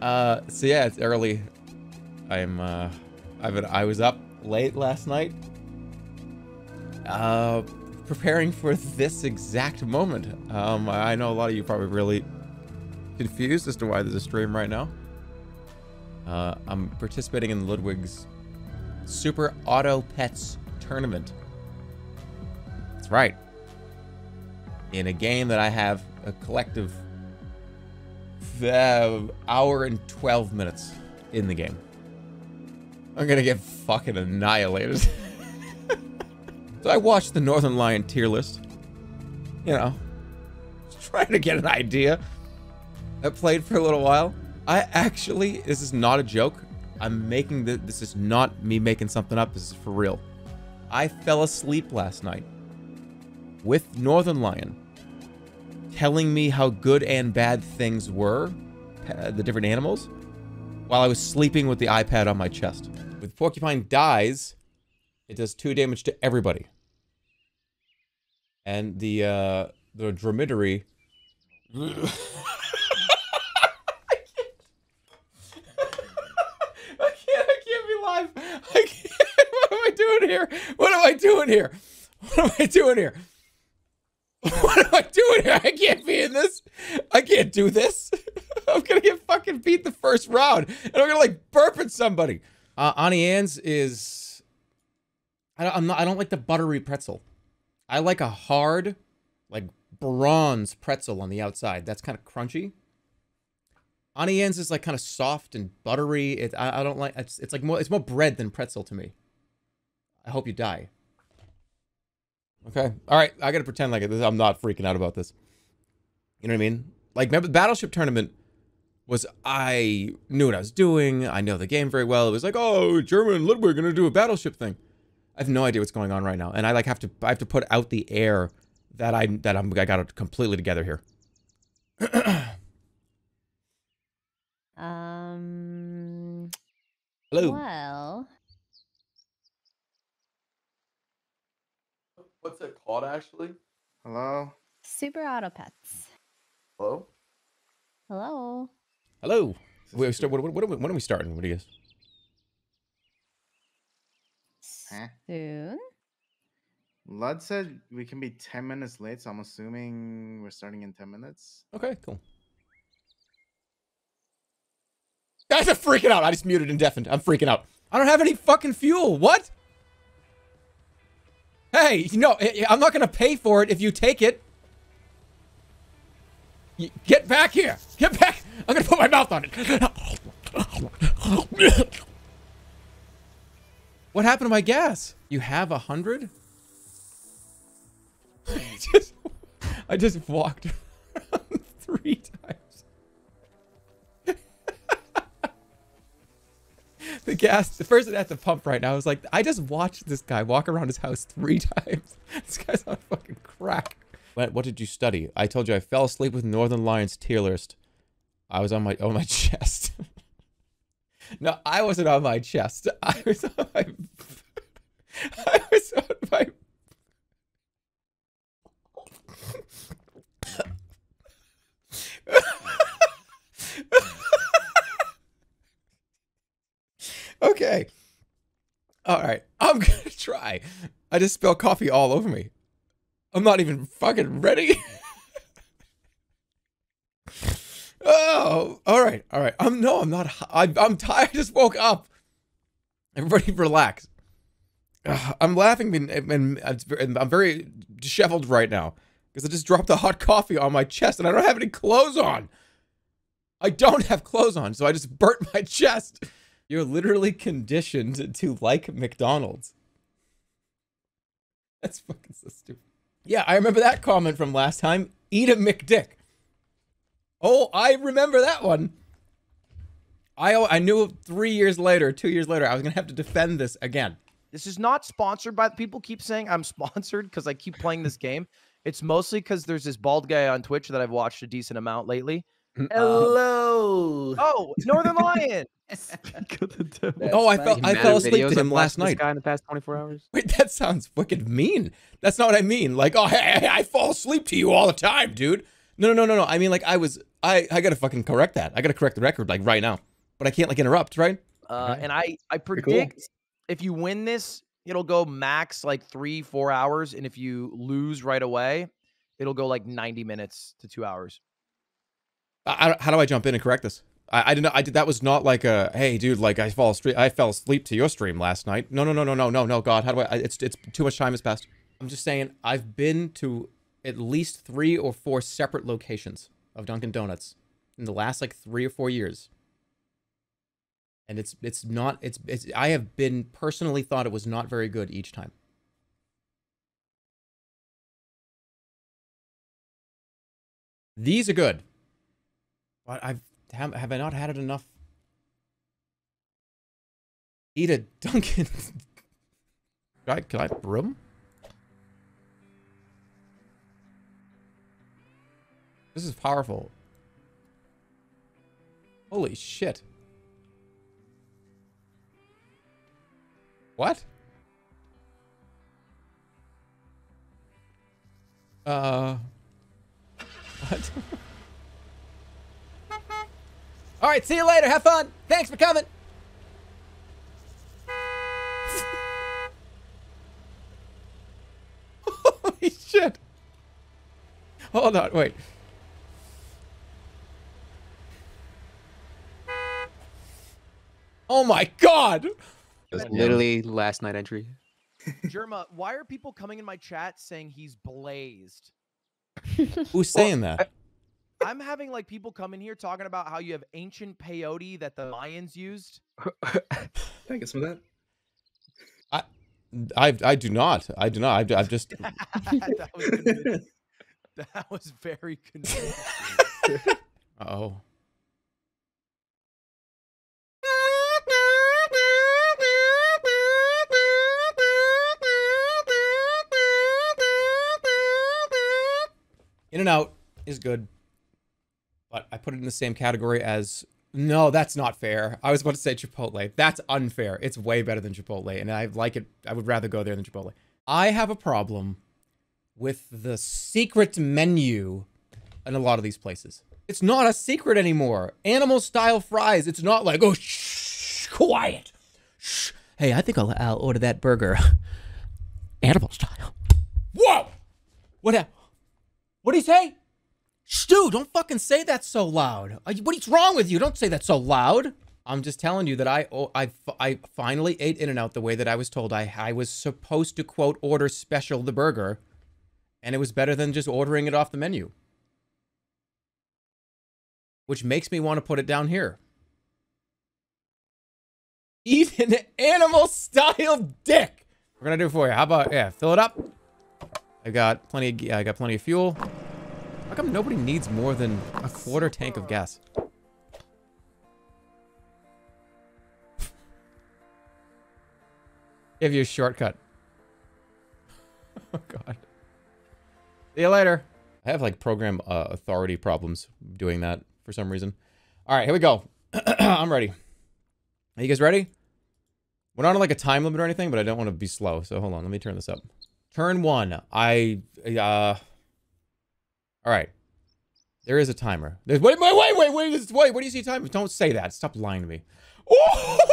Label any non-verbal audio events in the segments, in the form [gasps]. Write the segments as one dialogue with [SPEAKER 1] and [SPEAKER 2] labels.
[SPEAKER 1] Uh, so yeah, it's early. I'm uh, I've been, I was up late last night. Uh, preparing for this exact moment. Um, I know a lot of you probably really confused as to why there's a stream right now. Uh, I'm participating in Ludwig's Super Auto Pets tournament. That's right. In a game that I have a collective uh, hour and 12 minutes in the game. I'm gonna get fucking annihilated. [laughs] so I watched the Northern Lion tier list. You know, trying to get an idea. I played for a little while. I actually, this is not a joke. I'm making this is not me making something up. This is for real. I fell asleep last night with Northern Lion telling me how good and bad things were, uh, the different animals, while I was sleeping with the iPad on my chest. With Porcupine dies, it does two damage to everybody. And the uh, the dromedary. [laughs] I can't. [laughs] What am I doing here? What am I doing here? What am I doing here? [laughs] What am I doing here? I can't be in this. I can't do this. [laughs] I'm gonna get fucking beat the first round, and I'm gonna like burp at somebody. Uh, Auntie Anne's is. I don't, I'm not. I don't like the buttery pretzel. I like a hard, like bronze pretzel on the outside. That's kind of crunchy. Auntie Anne's is like kind of soft and buttery. It, I, I don't like. It's, it's like more. It's more bread than pretzel to me. I hope you die. Okay. All right. I gotta pretend like. I'm not freaking out about this. You know what I mean? Like, remember the Battleship tournament was I knew what I was doing. I know the game very well. It was like, oh, Jerma and Ludwig are gonna do a battleship thing. I have no idea what's going on right now, and I like have to. I have to put out the air that I that I'm. I got it completely together here. [clears throat]
[SPEAKER 2] Um.
[SPEAKER 1] Hello.
[SPEAKER 2] Well,
[SPEAKER 1] What's it called, actually?
[SPEAKER 3] Hello?
[SPEAKER 2] Super Auto Pets.
[SPEAKER 1] Hello.
[SPEAKER 2] Hello.
[SPEAKER 1] Hello.
[SPEAKER 3] Is this
[SPEAKER 1] Wait,
[SPEAKER 3] a
[SPEAKER 1] start, what, what, what, are we- when are we starting? What do you guys?
[SPEAKER 3] Huh?
[SPEAKER 2] Soon.
[SPEAKER 3] Lud said we can be 10 minutes late, so I'm assuming we're starting in 10 minutes.
[SPEAKER 1] Okay, cool. Guys, I'm freaking out. I just muted and deafened. I'm freaking out. I don't have any fucking fuel. What? Hey, no, I- eh, eh, I'm not gonna pay for it if you take it. Get back here. Get back. I'm gonna put my mouth on it. What happened to my gas? You have a hundred? [laughs] I just, I just walked [laughs] three times. The gas, the person at the pump right now is like, I just watched this guy walk around his house three [laughs] times. This guy's on fucking crack. What, what did you study? I told you I fell asleep with Northern Lions tier list. I was on my on my [laughs] chest. no, I wasn't on my chest. I was on my. [laughs] I was on my. Okay. All right. [laughs] I'm going to try. I just spilled coffee all over me. I'm not even fucking ready. [laughs] oh, all right. All right. I'm no, I'm not. I, I'm tired. [laughs] I just woke up. Everybody relax. I'm laughing and, and, and I'm very disheveled right now because I just dropped the hot coffee on my chest and I don't have any clothes on. I don't have clothes on, so I just burnt my chest. You're literally conditioned [laughs] to like McDonald's. That's fucking so stupid. Yeah, I remember that comment from last time. Eat a McDick. Oh, I remember that one. I I knew three years later, two years later, I was gonna have to defend this again.
[SPEAKER 4] This is not sponsored by people keep saying I'm [laughs] sponsored because I keep playing this game. It's mostly because there's this bald guy on Twitch that I've watched a decent amount lately.
[SPEAKER 5] Hello. [laughs]
[SPEAKER 4] Oh, Northern Lion.
[SPEAKER 1] Oh, I fell I fell asleep to him last night.
[SPEAKER 5] Guy in the past 24 hours. [laughs]
[SPEAKER 1] Wait, that sounds wicked mean. That's not what I mean. Like, oh, [laughs] hey, hey, I fall asleep to you all the time, dude. No, no, no, no, no. I mean, like, I was, I, I gotta fucking correct that. I gotta correct the record, like, right now. But I can't, like, interrupt, right?
[SPEAKER 4] Uh,
[SPEAKER 1] Okay.
[SPEAKER 4] and I I
[SPEAKER 5] Pretty cool.
[SPEAKER 4] predict if you win this, it'll go max like three four hours, and if you lose right away, it'll go like ninety minutes to two hours.
[SPEAKER 1] I, how do I jump in and correct this? I, I did not. I did. That was not like a. Hey, dude. Like I fall asleep. I fell asleep to your stream last night. No, no, no, no, no, no, no. God, how do I? I- It's it's too much time has passed. I'm just saying. I've been to at least three or four separate locations of Dunkin' Donuts in the last like three or four years, and it's it's not. It's it's. I have been personally thought it was not very good each time. These are good. But I've have, I not had it enough? Eat a Dunkin'. [laughs] can I can I broom? This is powerful. Holy shit. What? Uh [laughs] what? [laughs] All right, see you later. Have fun. Thanks for coming. [laughs] Holy shit. Hold on, wait. Oh my god.
[SPEAKER 5] That's
[SPEAKER 4] Yeah.
[SPEAKER 5] literally last night entry. [laughs]
[SPEAKER 4] Jerma, why are people coming in my chat saying he's blazed?
[SPEAKER 1] Who's saying that?
[SPEAKER 4] I'm having like people come in here talking about how you have ancient peyote that the Mayans used. [laughs]
[SPEAKER 6] Can I get some of that?
[SPEAKER 1] I I do not. I do not. I've, I've just [laughs]
[SPEAKER 4] that was that was very convincing.
[SPEAKER 1] Oh. In and out is good, but I put it in the same category as no, that's not fair. I was about to say Chipotle. That's unfair. It's way better than Chipotle, and I like it. I would rather go there than Chipotle. I have a problem with the secret menu in a lot of these places. It's not a secret anymore. Animal style fries. It's not like, oh, shh, quiet. Shh. Hey, I think I'll, I'll order that burger. [laughs] Animal style. Whoa! What What did he say? Stu, don't fucking say that so loud. What is wrong with you? Don't say that so loud. I'm just telling you that I oh, I, I finally ate In and Out the way that I was told. I I was supposed to quote order special the burger, and it was better than just ordering it off the menu. Which makes me want to put it down here. Eat an animal style dick. We're gonna do it for you. How about yeah? Fill it up. I got plenty. Of, I got plenty of fuel. How come nobody needs more than a quarter tank of gas? Give you a shortcut. [laughs] Oh god. See you later. I have like program uh, authority problems doing that for some reason. All right, here we go. [clears throat] I'm ready. Are you guys ready? We're not on like a time limit or anything, but I don't want to be slow. So hold on, let me turn this up. Turn one. I uh. All right. There is a timer. There's wait, wait, wait, wait, wait, wait. Wait, what do you see timer? Don't say that. Stop lying to me. [laughs]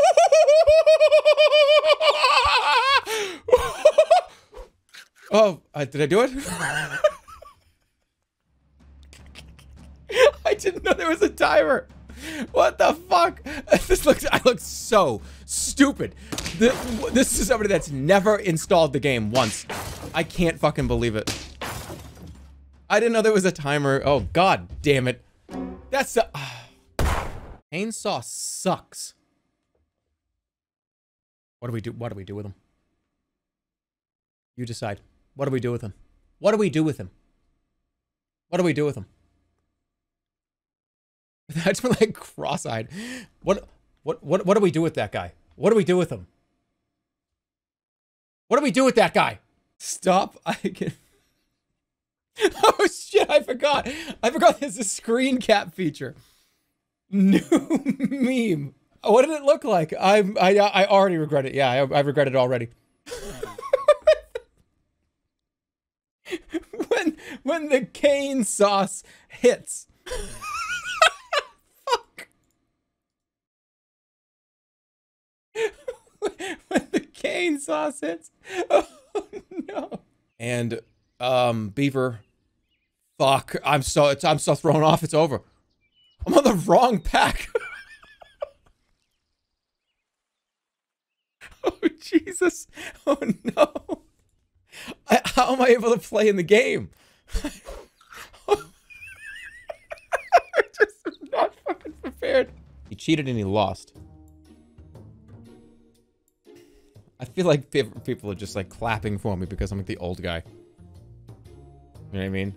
[SPEAKER 1] Oh, uh, did I do it? [laughs] I didn't know there was a timer. What the fuck? [laughs] This looks. I look so stupid. This, this is somebody that's never installed the game once. I can't fucking believe it. I didn't know there was a timer. Oh god damn it. That's the. Ah. Chainsaw sucks. What do we do? What do we do with him? You decide. What do we do with him? What do we do with him? What do we do with him? [laughs] That's like cross-eyed. What what what what do we do with that guy? What do we do with him? What do we do with that guy? Stop. [laughs] I can [laughs] Oh shit, I forgot. I forgot there's a screen cap feature. New [laughs] meme. What did it look like? I I I already regret it. Yeah, I, I regret it already. [laughs] when when the cane sauce hits. Fuck. when the cane sauce hits. Oh no. And um Beaver. Fuck. I'm so it's I'm so thrown off. It's over. I'm on the wrong pack. [laughs] oh Jesus. Oh no. I, how am I able to play in the game? [laughs] I'm just not fucking prepared. He cheated and he lost. I feel like people are just like clapping for me because I'm like the old guy. You know what I mean?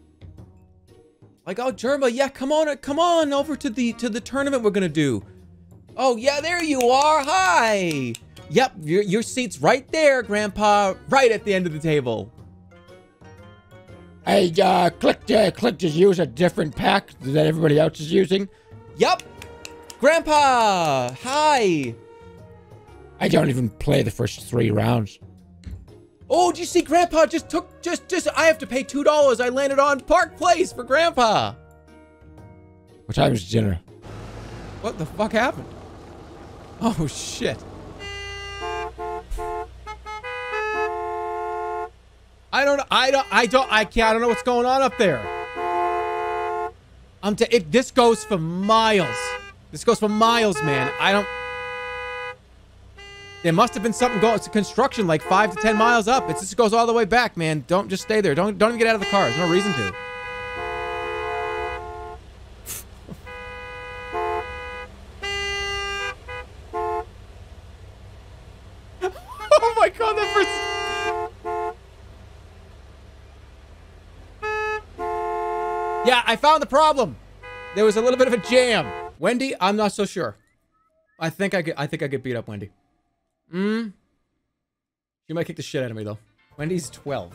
[SPEAKER 1] Like, oh, Jerma, yeah, come on, come on over to the to the tournament we're gonna do. Oh yeah, there you are. Hi. Yep, your your seat's right there, Grandpa, right at the end of the table. I uh, clicked uh, clicked to use a different pack that everybody else is using. Yep, Grandpa. Hi. I don't even play the first three rounds. Oh, did you see Grandpa just took just just I have to pay two dollars. I landed on Park Place for Grandpa. What time is dinner? What the fuck happened? Oh shit. I don't I don't I don't I can't I don't know what's going on up there. I'm t- it, this goes for miles. This goes for miles, man. I don't there must have been something going. A construction like five to ten miles up. It just goes all the way back, man. Don't just stay there. Don't don't even get out of the car. There's no reason to. [laughs] oh my god. Yeah, I found the problem. There was a little bit of a jam. Wendy, I'm not so sure. I think I could. I think I could beat up Wendy. Hmm. She might kick the shit out of me though. Wendy's 12.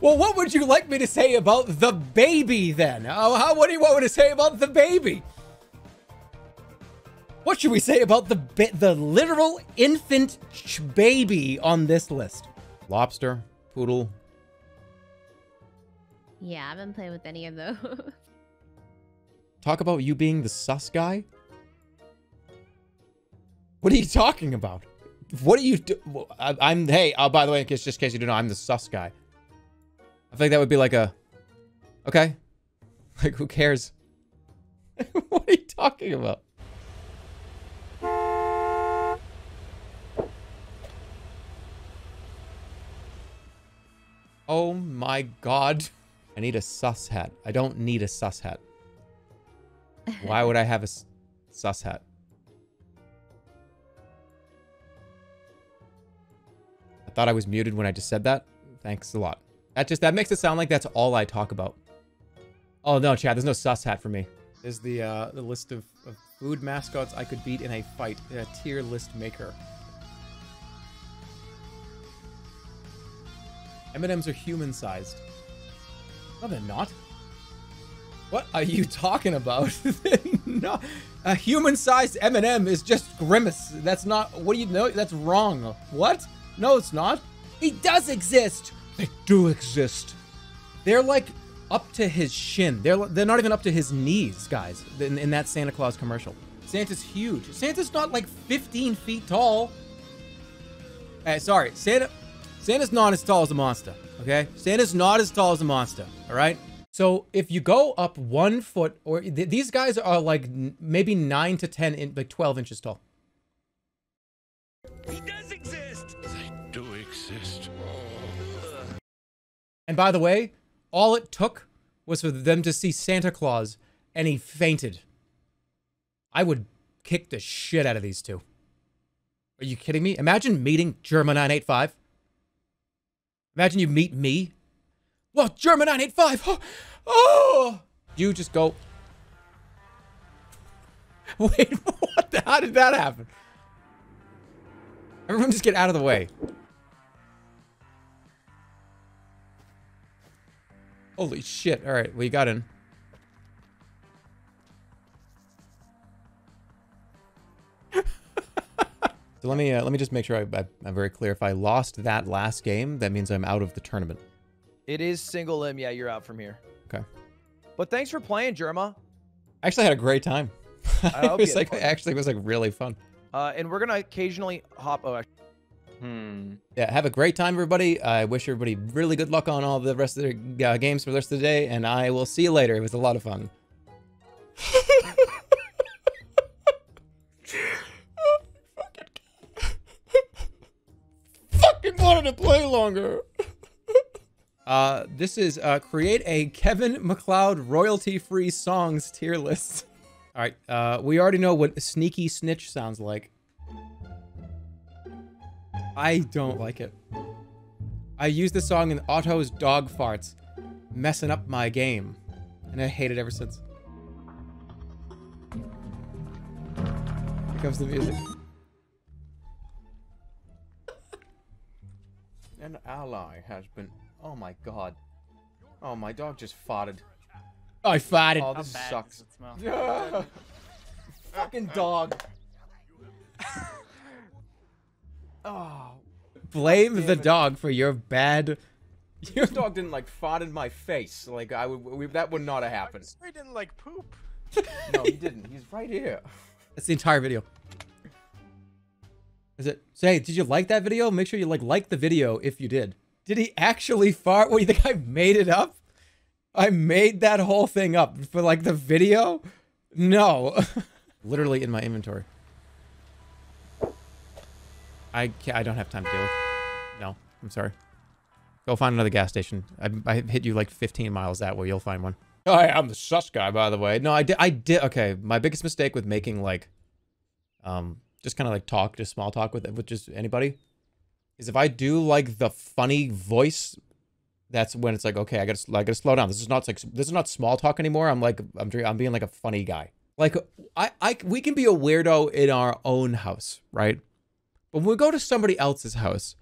[SPEAKER 1] Well, what would you like me to say about the baby then? Oh, how, what do you want me to say about the baby? What should we say about the the literal infant baby on this list? Lobster, poodle.
[SPEAKER 2] Yeah, I haven't played with any of those. [laughs]
[SPEAKER 1] Talk about you being the sus guy? What are you talking about? What are you do? I, I'm, hey, uh, by the way, in case, just in case you don't know, I'm the sus guy. I think that would be like a, okay. [laughs] Like, who cares? [laughs] what are you talking about? Oh my god. I need a sus hat. I don't need a sus hat. Why would I have a sus hat? I thought I was muted when I just said that. Thanks a lot. That just that makes it sound like that's all I talk about. Oh no, Chad, there's no sus hat for me. Is the uh, the list of, of food mascots I could beat in a fight. A tier list maker. M&Ms are human-sized. No, they're not. What are you talking about? [laughs] [laughs] no, a human-sized M&M is just Grimace. That's not. What do you know? That's wrong. What? No, it's not. He does exist. They do exist. They're like up to his shin. They're they're not even up to his knees, guys. In, in that Santa Claus commercial. Santa's huge. Santa's not like 15 feet tall. Hey, sorry, Santa. Santa's not as tall as a monster, okay? Santa's not as tall as a monster, all right? So if you go up one foot, or th- these guys are like maybe nine to 10, in, like 12 inches tall.
[SPEAKER 7] He does exist. They do exist. Oh.
[SPEAKER 1] And by the way, all it took was for them to see Santa Claus and he fainted. I would kick the shit out of these two. Are you kidding me? Imagine meeting Jerma 985. Imagine you meet me. Well, Jerma 985. Oh, [gasps] oh. You just go. [laughs] Wait, what? The, how did that happen? Everyone just get out of the way. Holy shit. All right, we got in. So let me uh, let me just make sure I, I, I'm very clear. If I lost that last game, that means I'm out of the tournament.
[SPEAKER 4] It is single limb. Yeah, you're out from here.
[SPEAKER 1] Okay.
[SPEAKER 4] But thanks for playing, Jerma.
[SPEAKER 1] I actually had a great time.
[SPEAKER 4] I hope [laughs]
[SPEAKER 1] it was like
[SPEAKER 4] fun.
[SPEAKER 1] actually it was like really fun.
[SPEAKER 4] Uh, and we're gonna occasionally hop. Oh, actually,
[SPEAKER 5] Hmm.
[SPEAKER 1] Yeah, have a great time, everybody. I wish everybody really good luck on all the rest of their uh, games for the rest of the day, and I will see you later. It was a lot of fun. [laughs] wanted to play longer. [laughs] Uh, this is uh, create a Kevin MacLeod royalty-free songs tier list. [laughs] All right, uh, we already know what sneaky snitch sounds like. I don't like it. I used this song in Otto's dog farts, messing up my game, and I hate it ever since. Here comes the music. Ally has been. Oh my god. Oh, my dog just farted. I farted. Oh, this sucks. [laughs] Fucking dog. [laughs] oh. Blame the dog for your bad. Your dog didn't like fart in my face. Like I would, we, that would not have happened.
[SPEAKER 8] He didn't like poop.
[SPEAKER 1] No, he didn't. He's right here. That's the entire video. Is it? Say, did you like that video? Make sure you like like the video if you did. Did he actually fart? What do you think? I made it up? I made that whole thing up for like the video? No. [laughs] Literally in my inventory. I can't, I don't have time to deal with. No, I'm sorry. Go find another gas station. I, I hit you like 15 miles that way. You'll find one. Oh, hey, I'm the sus guy, by the way. No, I did. I did. Okay, my biggest mistake with making like, um, just kind of like talk, just small talk with with just anybody, is if I do like the funny voice. That's when it's like, okay, I gotta, I gotta slow down. This is not like, this is not small talk anymore. I'm like, I'm, I'm being like a funny guy. Like, I, I, we can be a weirdo in our own house, right? But when we go to somebody else's house,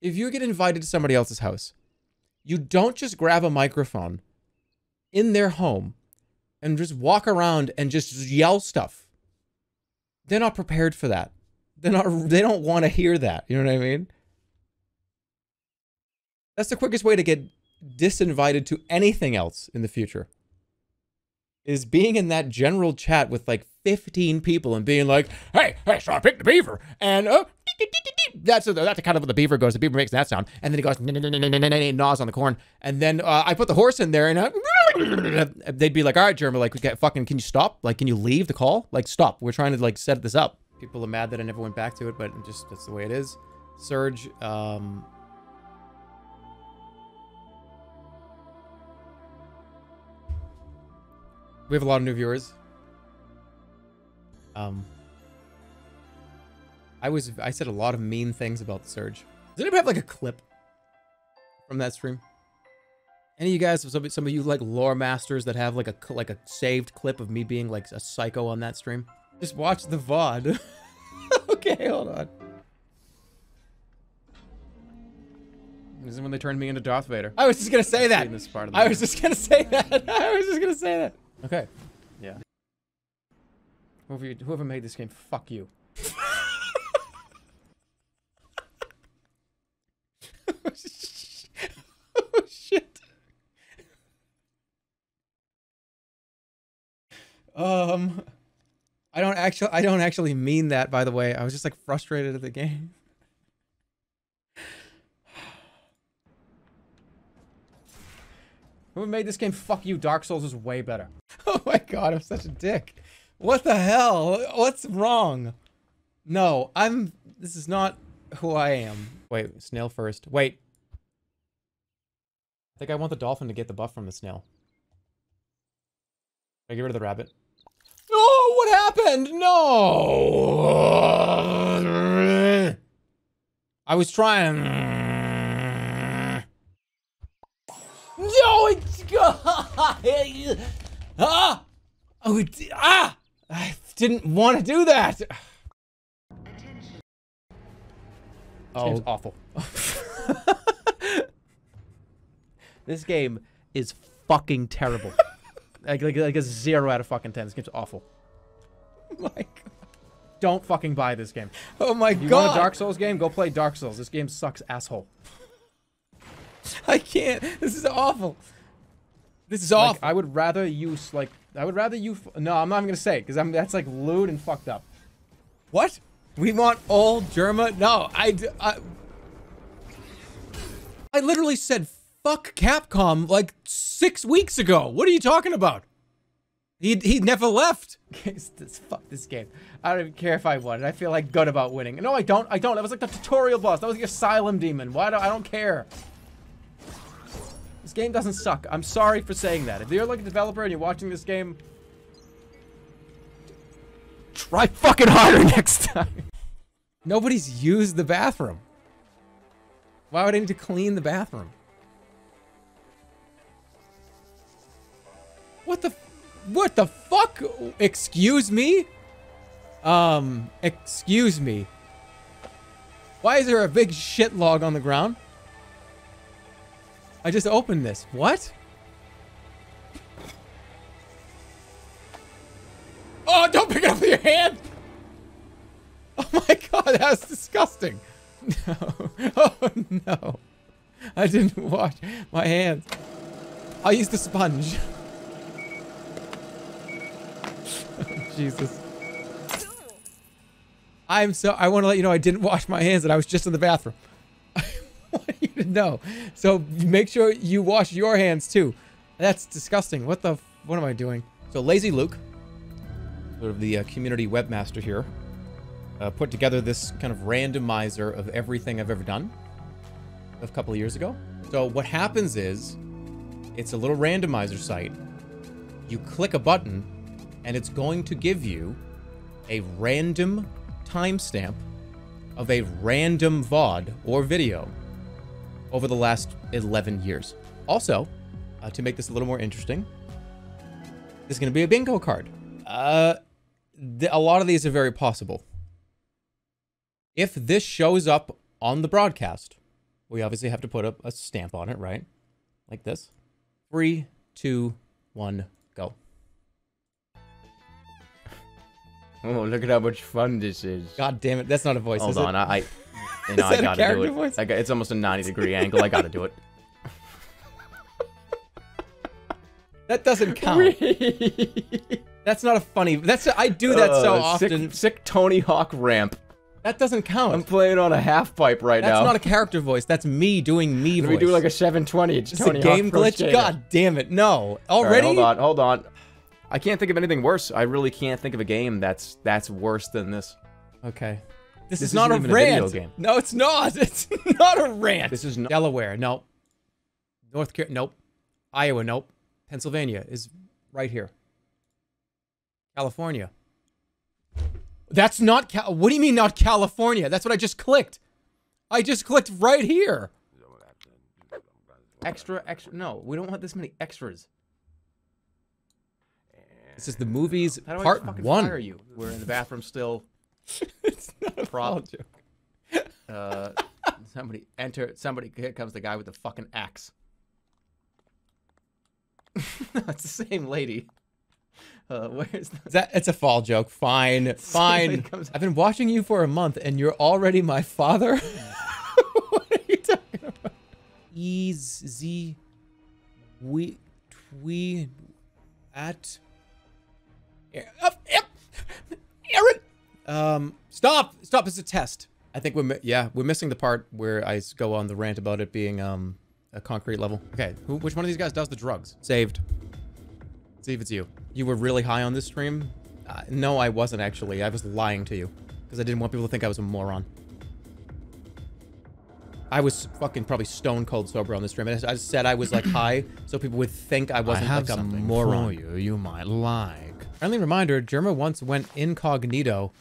[SPEAKER 1] if you get invited to somebody else's house, you don't just grab a microphone in their home and just walk around and just yell stuff. They're not prepared for that. They're not they don't want to hear that. You know what I mean? That's the quickest way to get disinvited to anything else in the future. Is being in that general chat with like 15 people and being like, "Hey, hey, so I picked the beaver." And uh that's a, that's the kind of what the beaver goes. The beaver makes that sound, and then he goes gnaws on the corn, and then uh, I put the horse in there, and uh, they'd be like, "All right, Jeremy, like, get fucking, can you stop? Like, can you leave the call? Like, stop. We're trying to like set this up." People are mad that I never went back to it, but just that's the way it is. Surge, um, we have a lot of new viewers. Um, I was I said a lot of mean things about the surge. Does anybody have like a clip from that stream? Any of you guys, some, some of you like lore masters that have like a like a saved clip of me being like a psycho on that stream? Just watch the VOD. [laughs] okay, hold on. This is when they turned me into Darth Vader. I was just gonna say that.
[SPEAKER 5] This part of the
[SPEAKER 1] I was just gonna say that. [laughs] I was just gonna say that. Okay.
[SPEAKER 5] Yeah.
[SPEAKER 1] Whoever, you- whoever made this game, fuck you. Oh shit. Um, I don't actually, I don't actually mean that. By the way, I was just like frustrated at the game. Who made this game, fuck you. Dark Souls is way better. [laughs] Oh my god, I'm such a dick. What the hell? What's wrong? No, I'm. This is not who I am. Wait, snail first. Wait. I think I want the dolphin to get the buff from the snail. I get rid of the rabbit? No! What happened? No! I was trying. No, it's [laughs] ah, oh, it, ah! I didn't want to do that. Oh,
[SPEAKER 4] Game's
[SPEAKER 1] awful. [laughs]
[SPEAKER 4] This game is fucking terrible. [laughs] like, like, like a zero out of fucking ten. This game's awful. [laughs]
[SPEAKER 1] my God. don't fucking buy this game. Oh my
[SPEAKER 4] You
[SPEAKER 1] god.
[SPEAKER 4] You want a Dark Souls game? Go play Dark Souls. This game sucks, asshole.
[SPEAKER 1] I can't. This is awful. This is
[SPEAKER 4] Like,
[SPEAKER 1] awful.
[SPEAKER 4] I would rather use like I would rather you. F- no, I'm not even gonna say because I'm that's like lewd and fucked up.
[SPEAKER 1] What? We want all Jerma? No, I. I literally said fuck Capcom like six weeks ago. What are you talking about? He he never left.
[SPEAKER 4] this, fuck this game. I don't even care if I won. I feel like good about winning. No, I don't. I don't. That was like the tutorial boss. That was the asylum demon. Why do I don't care? This game doesn't suck. I'm sorry for saying that. If you're like a developer and you're watching this game, try fucking harder [laughs] next time.
[SPEAKER 1] Nobody's used the bathroom. Why would I need to clean the bathroom? What the, what the fuck? Excuse me? Um, excuse me. Why is there a big shit log on the ground? I just opened this. What? Oh, don't pick it up with your hand! Oh my god, that's disgusting. No. [laughs] Oh no. I didn't wash my hands. I used use the sponge. [laughs] Jesus. I'm so I want to let you know I didn't wash my hands and I was just in the bathroom. [laughs] I want you to know. So make sure you wash your hands too. That's disgusting. What the what am I doing? So Lazy Luke, sort of the uh, community webmaster here, uh, put together this kind of randomizer of everything I've ever done a couple of years ago. So what happens is, it's a little randomizer site. You click a button, and it's going to give you a random timestamp of a random VOD or video over the last 11 years. Also, uh, to make this a little more interesting, there's going to be a bingo card. Uh, th- a lot of these are very possible. If this shows up on the broadcast, we obviously have to put a, a stamp on it, right? Like this. Three, two, one, go. [laughs]
[SPEAKER 5] Oh, look at how much fun this is.
[SPEAKER 1] God damn it, that's not a voice.
[SPEAKER 5] Hold
[SPEAKER 1] is
[SPEAKER 5] on,
[SPEAKER 1] it?
[SPEAKER 5] I, I, [laughs] you
[SPEAKER 1] Is
[SPEAKER 5] know, I gotta do it.
[SPEAKER 1] voice?
[SPEAKER 5] I it's almost a 90 degree angle. I gotta do it. [laughs]
[SPEAKER 1] That doesn't count. that's not a funny. That's I do that so
[SPEAKER 5] Uh,
[SPEAKER 1] often.
[SPEAKER 5] Sick, sick Tony Hawk ramp.
[SPEAKER 1] That doesn't count.
[SPEAKER 5] I'm playing on a half pipe right
[SPEAKER 1] that's
[SPEAKER 5] now.
[SPEAKER 1] That's not a character voice. That's me doing me
[SPEAKER 5] Let
[SPEAKER 1] voice.
[SPEAKER 5] me do like a 720. It's
[SPEAKER 1] It's a game
[SPEAKER 5] Hawk
[SPEAKER 1] glitch.
[SPEAKER 5] Skater.
[SPEAKER 1] God damn it! No,
[SPEAKER 5] All right,
[SPEAKER 1] already.
[SPEAKER 5] hold on, hold on. I can't think of anything worse. I really can't think of a game that's that's worse than this.
[SPEAKER 1] Okay. This,
[SPEAKER 5] This
[SPEAKER 1] is not a
[SPEAKER 5] isn't a video
[SPEAKER 1] rant.
[SPEAKER 5] game.
[SPEAKER 1] No, it's not. [laughs] It's not a rant.
[SPEAKER 5] This is not.
[SPEAKER 1] Delaware. Nope. North Carolina. Nope. Iowa. Nope. Pennsylvania is right here. California. That's not Cal. What do you mean not California? That's what I just clicked. I just clicked right here.
[SPEAKER 5] Extra, extra. No, we don't want this many extras.
[SPEAKER 1] This is the movies
[SPEAKER 5] How do
[SPEAKER 1] part
[SPEAKER 5] I fucking
[SPEAKER 1] one.
[SPEAKER 5] fire you? We're in the bathroom still. [laughs]
[SPEAKER 1] it's not a
[SPEAKER 5] Prop.
[SPEAKER 1] joke.
[SPEAKER 5] Uh, somebody enter. Somebody. Here comes the guy with the fucking axe. [laughs] it's the same lady. Uh, where's the?
[SPEAKER 1] That it's a fall joke. Fine, [laughs] fine. I've been watching you for a month, and you're already my father. [laughs] what are you talking about? Easy, we, we, at, Aaron. Um, stop, stop. It's a test. I think we're mi- yeah we're missing the part where I go on the rant about it being um a concrete level. Okay, who, which one of these guys does the drugs? Saved. See if it's you. You were really high on this stream? Uh, no, I wasn't actually. I was lying to you. Because I didn't want people to think I was a moron. I was fucking probably stone cold sober on this stream. I I said I was like high so people would think I wasn't like a moron.
[SPEAKER 8] you you might like.
[SPEAKER 1] Friendly reminder, Jerma once went incognito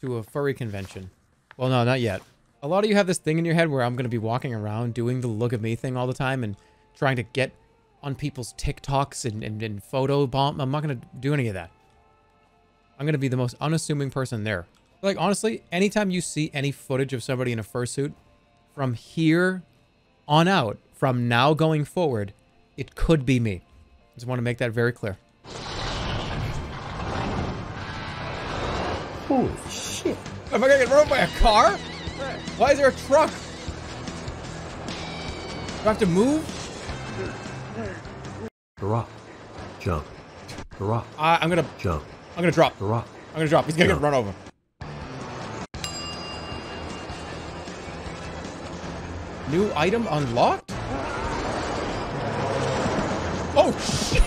[SPEAKER 1] to a furry convention. Well, no, not yet. A lot of you have this thing in your head where I'm going to be walking around doing the look at me thing all the time and trying to get on people's TikToks and, and, and photo bomb. I'm not going to do any of that. I'm going to be the most unassuming person there. Like, honestly, anytime you see any footage of somebody in a fursuit, from here on out, from now going forward, it could be me. I Just want to make that very clear.
[SPEAKER 9] Holy shit.
[SPEAKER 1] Am I gonna get run over by a car? Why is there a truck? Do I have to move?
[SPEAKER 9] Drop. Jump. Drop.
[SPEAKER 1] I, I'm gonna,
[SPEAKER 9] Jump.
[SPEAKER 1] I'm gonna drop.
[SPEAKER 9] Drop.
[SPEAKER 1] I'm gonna drop. He's gonna
[SPEAKER 9] Yeah.
[SPEAKER 1] get run over. New item unlocked? Oh shit!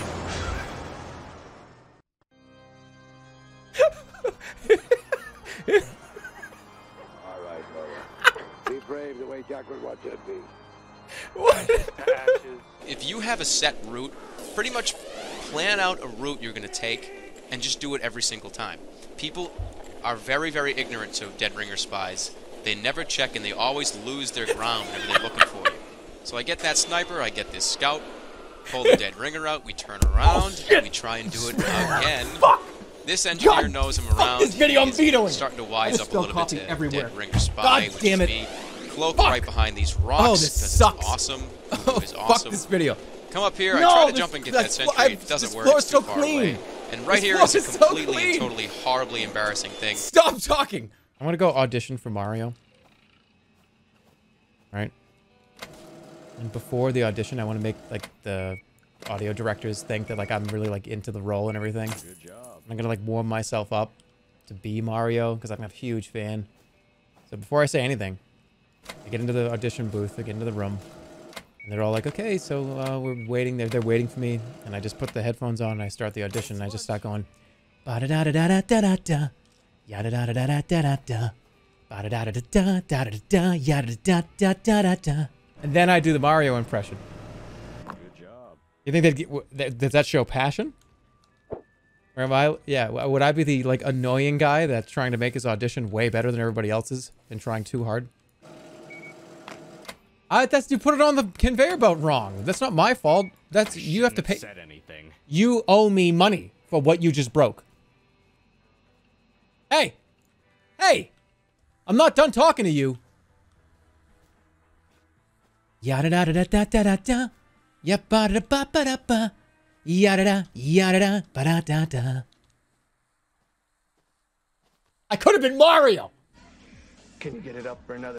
[SPEAKER 10] Have a set route, pretty much plan out a route you're going to take and just do it every single time. People are very, very ignorant to Dead Ringer spies. They never check and they always lose their ground whenever they're looking for you. So I get that sniper, I get this scout, pull the Dead Ringer out, we turn oh, around, and we try and do it [laughs] again. This engineer
[SPEAKER 1] God,
[SPEAKER 10] knows him
[SPEAKER 1] fuck
[SPEAKER 10] around.
[SPEAKER 1] this video, I'm vetoing.
[SPEAKER 10] Starting to wise up a little bit to
[SPEAKER 1] everywhere.
[SPEAKER 10] Dead Ringer spy,
[SPEAKER 1] God damn
[SPEAKER 10] is
[SPEAKER 1] it.
[SPEAKER 10] me. Cloak
[SPEAKER 1] Fuck.
[SPEAKER 10] right behind these oh, rocks
[SPEAKER 1] Oh, this sucks.
[SPEAKER 10] awesome. [laughs]
[SPEAKER 1] Oh,
[SPEAKER 10] is
[SPEAKER 1] fuck this video.
[SPEAKER 10] Come up here.
[SPEAKER 1] No,
[SPEAKER 10] I try to
[SPEAKER 1] this-
[SPEAKER 10] jump and get that sentry.
[SPEAKER 1] I-
[SPEAKER 10] it doesn't
[SPEAKER 1] this
[SPEAKER 10] work.
[SPEAKER 1] floor
[SPEAKER 10] It's too
[SPEAKER 1] so
[SPEAKER 10] far
[SPEAKER 1] clean.
[SPEAKER 10] away. And right
[SPEAKER 1] This
[SPEAKER 10] here
[SPEAKER 1] floor
[SPEAKER 10] is a
[SPEAKER 1] is so
[SPEAKER 10] completely and totally horribly embarrassing thing.
[SPEAKER 1] Stop talking. I want to go audition for Mario. Right. And before the audition, I want to make like the audio directors think that like I'm really like into the role and everything. Good job. I'm gonna like warm myself up to be Mario because I'm a huge fan. So before I say anything, I get into the audition booth, I get into the room, and they're all like, "Okay, so uh, we're waiting. They're they're waiting for me." And I just put the headphones on and I start the audition. And I just start going, "Ba da da da da da da da, ya da da da da da da da da, ba da da da da da da da, da da da da da da." And then I do the Mario impression. Good job. You think they'd get, does that show passion? Or am I? Yeah. Would I be the like annoying guy that's trying to make his audition way better than everybody else's and trying too hard? I that's you put it on the conveyor belt wrong. That's not my fault. That's you have to pay.
[SPEAKER 8] Said anything.
[SPEAKER 1] You owe me money for what you just broke. Hey, hey, I'm not done talking to you. Yada da da da da da da da. Ya ba da ba ba da ba. Yada da yada da ba da da da. I could have been Mario.
[SPEAKER 7] Can you get it up for another?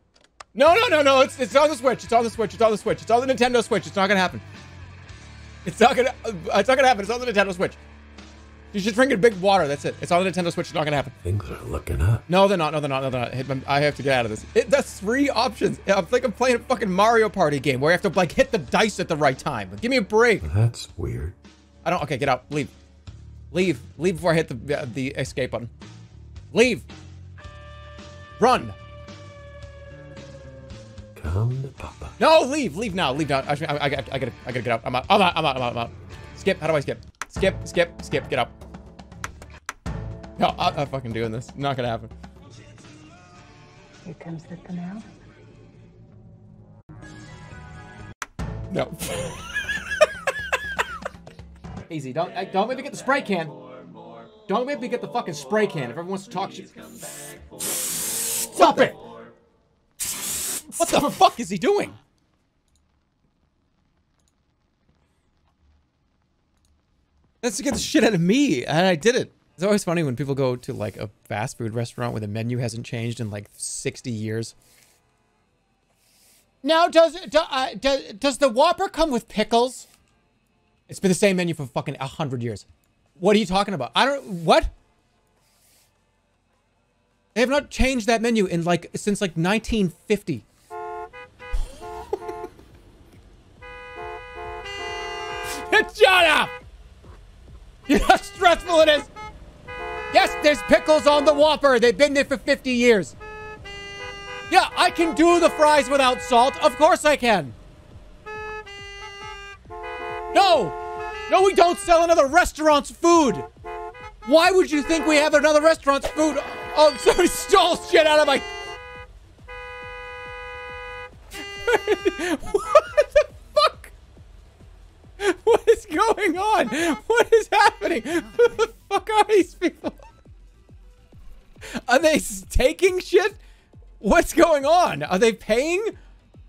[SPEAKER 1] no, no, no. No. It's it's on the Switch. It's on the Switch. It's on the Switch. It's on the Nintendo Switch. It's not gonna happen. It's not gonna. Uh, it's not gonna happen. It's on the Nintendo Switch. You should drink a big water. That's it. It's on the Nintendo Switch. It's not gonna happen.
[SPEAKER 9] Things are looking up.
[SPEAKER 1] No, they're not. No, they're not. No, they're not. I have to get out of this. It, that's three options. I'm like I'm playing a fucking Mario Party game where I have to like hit the dice at the right time. Give me a break.
[SPEAKER 9] That's weird.
[SPEAKER 1] I don't. Okay, get out. Leave. Leave. Leave before I hit the uh, the escape button. Leave. Run.
[SPEAKER 9] Come to Papa.
[SPEAKER 1] No, leave. Leave now. Leave now. Actually, I, I, I, I gotta. I gotta get out. I'm out. I'm out. I'm out. I'm out. I'm out. Skip. How do I skip? Skip. Skip. Skip. Get out. No, I, I'm fucking doing this. Not gonna happen.
[SPEAKER 11] Here comes the canal.
[SPEAKER 1] No. [laughs] Easy. Don't don't make me get the spray can. Don't make me get the fucking spray can. If everyone wants to talk shit. Stop it! What the fuck is he doing? That's to get the shit out of me, and I did it. It's always funny when people go to like a fast food restaurant where the menu hasn't changed in like 60 years. Now, does do, uh, does does the Whopper come with pickles? It's been the same menu for fucking a hundred years. What are you talking about? I don't. What? They have not changed that menu in like since like 1950. Shut up! You know how stressful it is. Yes, there's pickles on the Whopper. They've been there for 50 years. Yeah, I can do the fries without salt. Of course I can. No! No, we don't sell another restaurant's food! Why would you think we have another restaurant's food Oh, [laughs] somebody stole shit out of my. [laughs] what the? [laughs] What is going on? What is happening? [laughs] Who the fuck are these people? Are they taking shit? What's going on? Are they paying?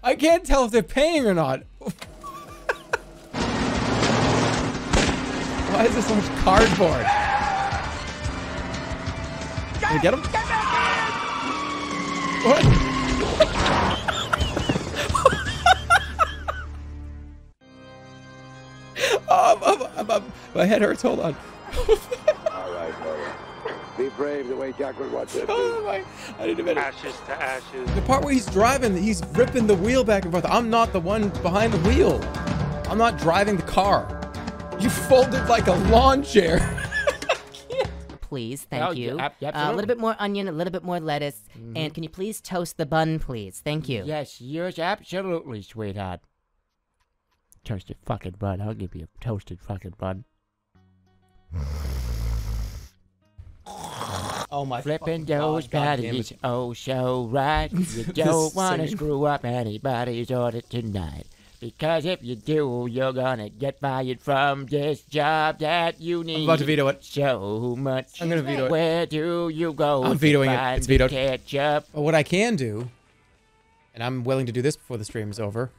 [SPEAKER 1] I can't tell if they're paying or not. [laughs] Why is there so much cardboard? Can we get him? What? Oh, I'm- I'm- I'm- my head hurts. Hold on.
[SPEAKER 7] All right, Lola. Be brave the way Jack would want you to be.
[SPEAKER 1] Oh my! I need a minute.
[SPEAKER 12] Ashes to ashes.
[SPEAKER 1] The part where he's driving, he's ripping the wheel back and forth. I'm not the one behind the wheel. I'm not driving the car. You folded like a lawn chair. [laughs]
[SPEAKER 13] Please, thank
[SPEAKER 1] Oh,
[SPEAKER 13] you.
[SPEAKER 1] yeah,
[SPEAKER 13] Uh, a little bit more onion, a little bit more lettuce, mm-hmm. and can you please toast the bun, please? Thank you.
[SPEAKER 8] Yes, yours absolutely, sweetheart. Toasted fucking bun. I'll give you a toasted fucking bun.
[SPEAKER 1] Oh my
[SPEAKER 8] Flipping those
[SPEAKER 1] God,
[SPEAKER 8] patties, oh so right. [laughs] You don't want to screw up anybody's order tonight. Because if you do, you're gonna get fired from this job that you need.
[SPEAKER 1] about to veto it.
[SPEAKER 8] So much.
[SPEAKER 1] I'm gonna veto it.
[SPEAKER 8] Where do you go?
[SPEAKER 1] I'm
[SPEAKER 8] to
[SPEAKER 1] vetoing it. It's vetoed.
[SPEAKER 8] Ketchup.
[SPEAKER 1] But what I can do, and I'm willing to do this before the stream is over,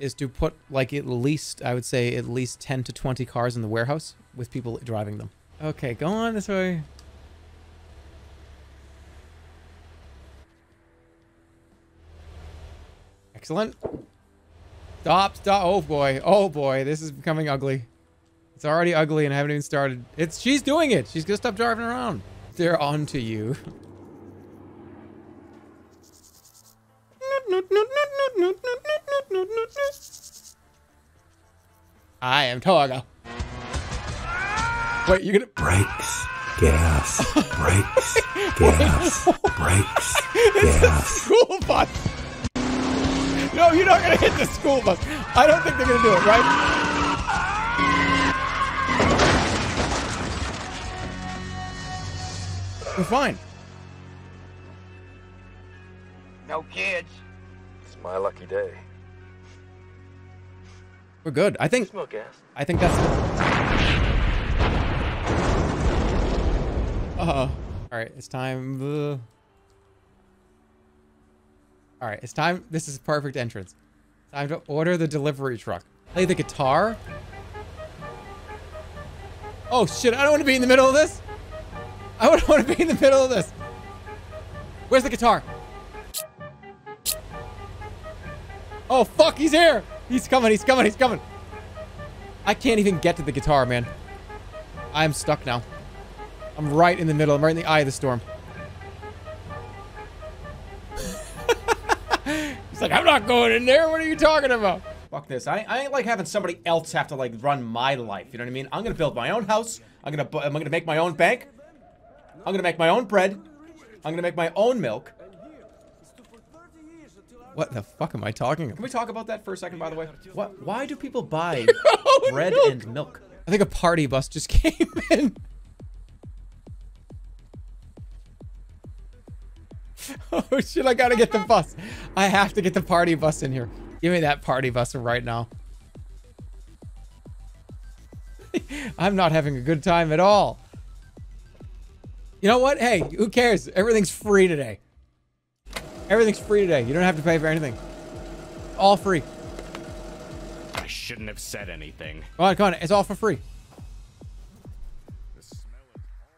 [SPEAKER 1] is to put like at least I would say at least 10 to 20 cars in the warehouse with people driving them. Okay, go on this way. Excellent. Stop, stop. Oh boy. Oh boy. This is becoming ugly. It's already ugly and I haven't even started. It's she's doing it. She's gonna stop driving around. They're on to you. [laughs] I am Toga. Wait, you're gonna
[SPEAKER 9] Brakes, gas, brakes, [laughs] gas, brakes, gas.
[SPEAKER 1] school bus. No, you're not gonna hit the school bus. I don't think they're gonna do it, right? We're fine.
[SPEAKER 12] No kids.
[SPEAKER 7] My lucky day.
[SPEAKER 1] We're good. I think.
[SPEAKER 7] Smoke gas.
[SPEAKER 1] I think that's. Uh oh. All right, it's time. All right, it's time. This is perfect entrance. Time to order the delivery truck. Play the guitar. Oh shit! I don't want to be in the middle of this. I don't want to be in the middle of this. Where's the guitar? Oh fuck! He's here. He's coming. He's coming. He's coming. I can't even get to the guitar, man. I'm stuck now. I'm right in the middle. I'm right in the eye of the storm. [laughs] He's like, I'm not going in there. What are you talking about? Fuck this. I, I ain't like having somebody else have to like run my life. You know what I mean? I'm gonna build my own house. I'm gonna I'm gonna make my own bank. I'm gonna make my own bread. I'm gonna make my own milk. What the fuck am I talking about? Can we talk about that for a second, by the way? What? Why do people buy [laughs] bread and milk? I think a party bus just [laughs] came in. [laughs] oh shit, I gotta get the bus. I have to get the party bus in here. Give me that party bus right now. I'm not having a good time at all. You know what? Hey, who cares? Everything's free today. Everything's free today. You don't have to pay for anything. All free.
[SPEAKER 14] I shouldn't have said anything.
[SPEAKER 1] Come on, come on. It's all for free.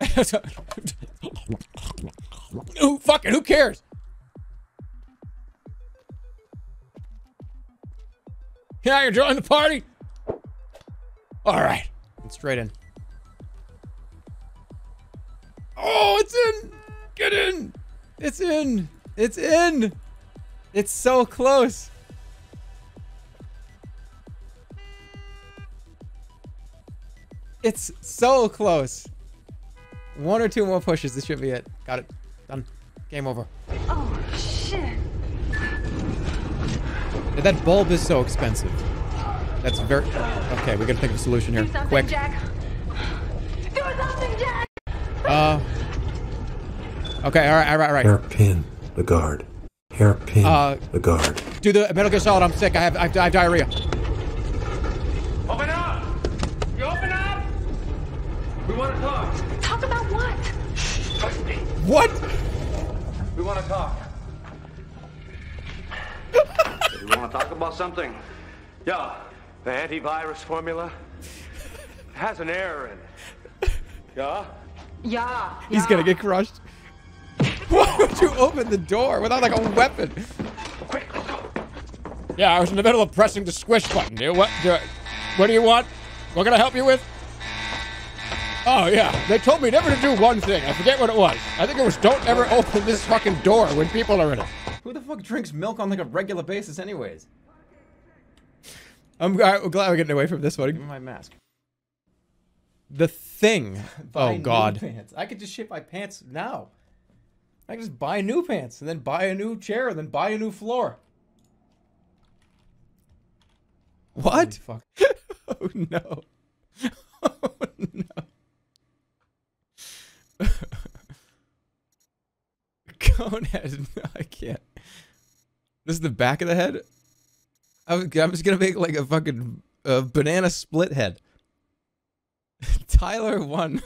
[SPEAKER 1] [laughs] Who fucking who cares? Yeah, you're joining the party. All right, straight in. Oh, it's in. Get in. It's in. It's in. It's so close. It's so close. One or two more pushes. This should be it. Got it. Done. Game over.
[SPEAKER 11] Oh, shit.
[SPEAKER 1] That bulb is so expensive. That's very... Okay, we gotta think of a solution here.
[SPEAKER 11] Do
[SPEAKER 1] Quick.
[SPEAKER 11] Jack. Do something, Jack.
[SPEAKER 1] Uh... Okay, all right, all right, all right.
[SPEAKER 9] Hairpin the guard. Hairpin
[SPEAKER 1] Uh,
[SPEAKER 9] the guard.
[SPEAKER 1] Do the Metal Gear Solid. I'm sick. I have, I have, I have diarrhea.
[SPEAKER 12] Open up! You open up! We want to talk.
[SPEAKER 11] Talk about what?
[SPEAKER 12] Trust me.
[SPEAKER 1] What?
[SPEAKER 12] We want to talk. [laughs]
[SPEAKER 7] You want to talk about something?
[SPEAKER 12] Yeah, the antivirus formula has an error in it. Yeah?
[SPEAKER 11] Yeah.
[SPEAKER 1] He's gonna get crushed. [laughs] Why would you open the door without like a weapon? Quick, go! Yeah, I was in the middle of pressing the squish button. Do what? Do, what do you want? What can I help you with? Oh yeah, they told me never to do one thing. I forget what it was. I think it was don't ever open this fucking door when people are in it.
[SPEAKER 5] Who the fuck drinks milk on like a regular basis, anyways?
[SPEAKER 1] I'm, I'm glad we're getting away from this one.
[SPEAKER 5] Give me my mask.
[SPEAKER 1] The thing. Oh god.
[SPEAKER 5] pants. I could just shit my pants now. I could just buy new pants and then buy a new chair and then buy a new floor.
[SPEAKER 1] What?
[SPEAKER 5] Holy fuck. [laughs]
[SPEAKER 1] Oh no. [laughs] Oh no. [laughs] Conehead. No, I can't. This is the back of the head? I'm, I'm just gonna make like a fucking uh, banana split head. Tyler won.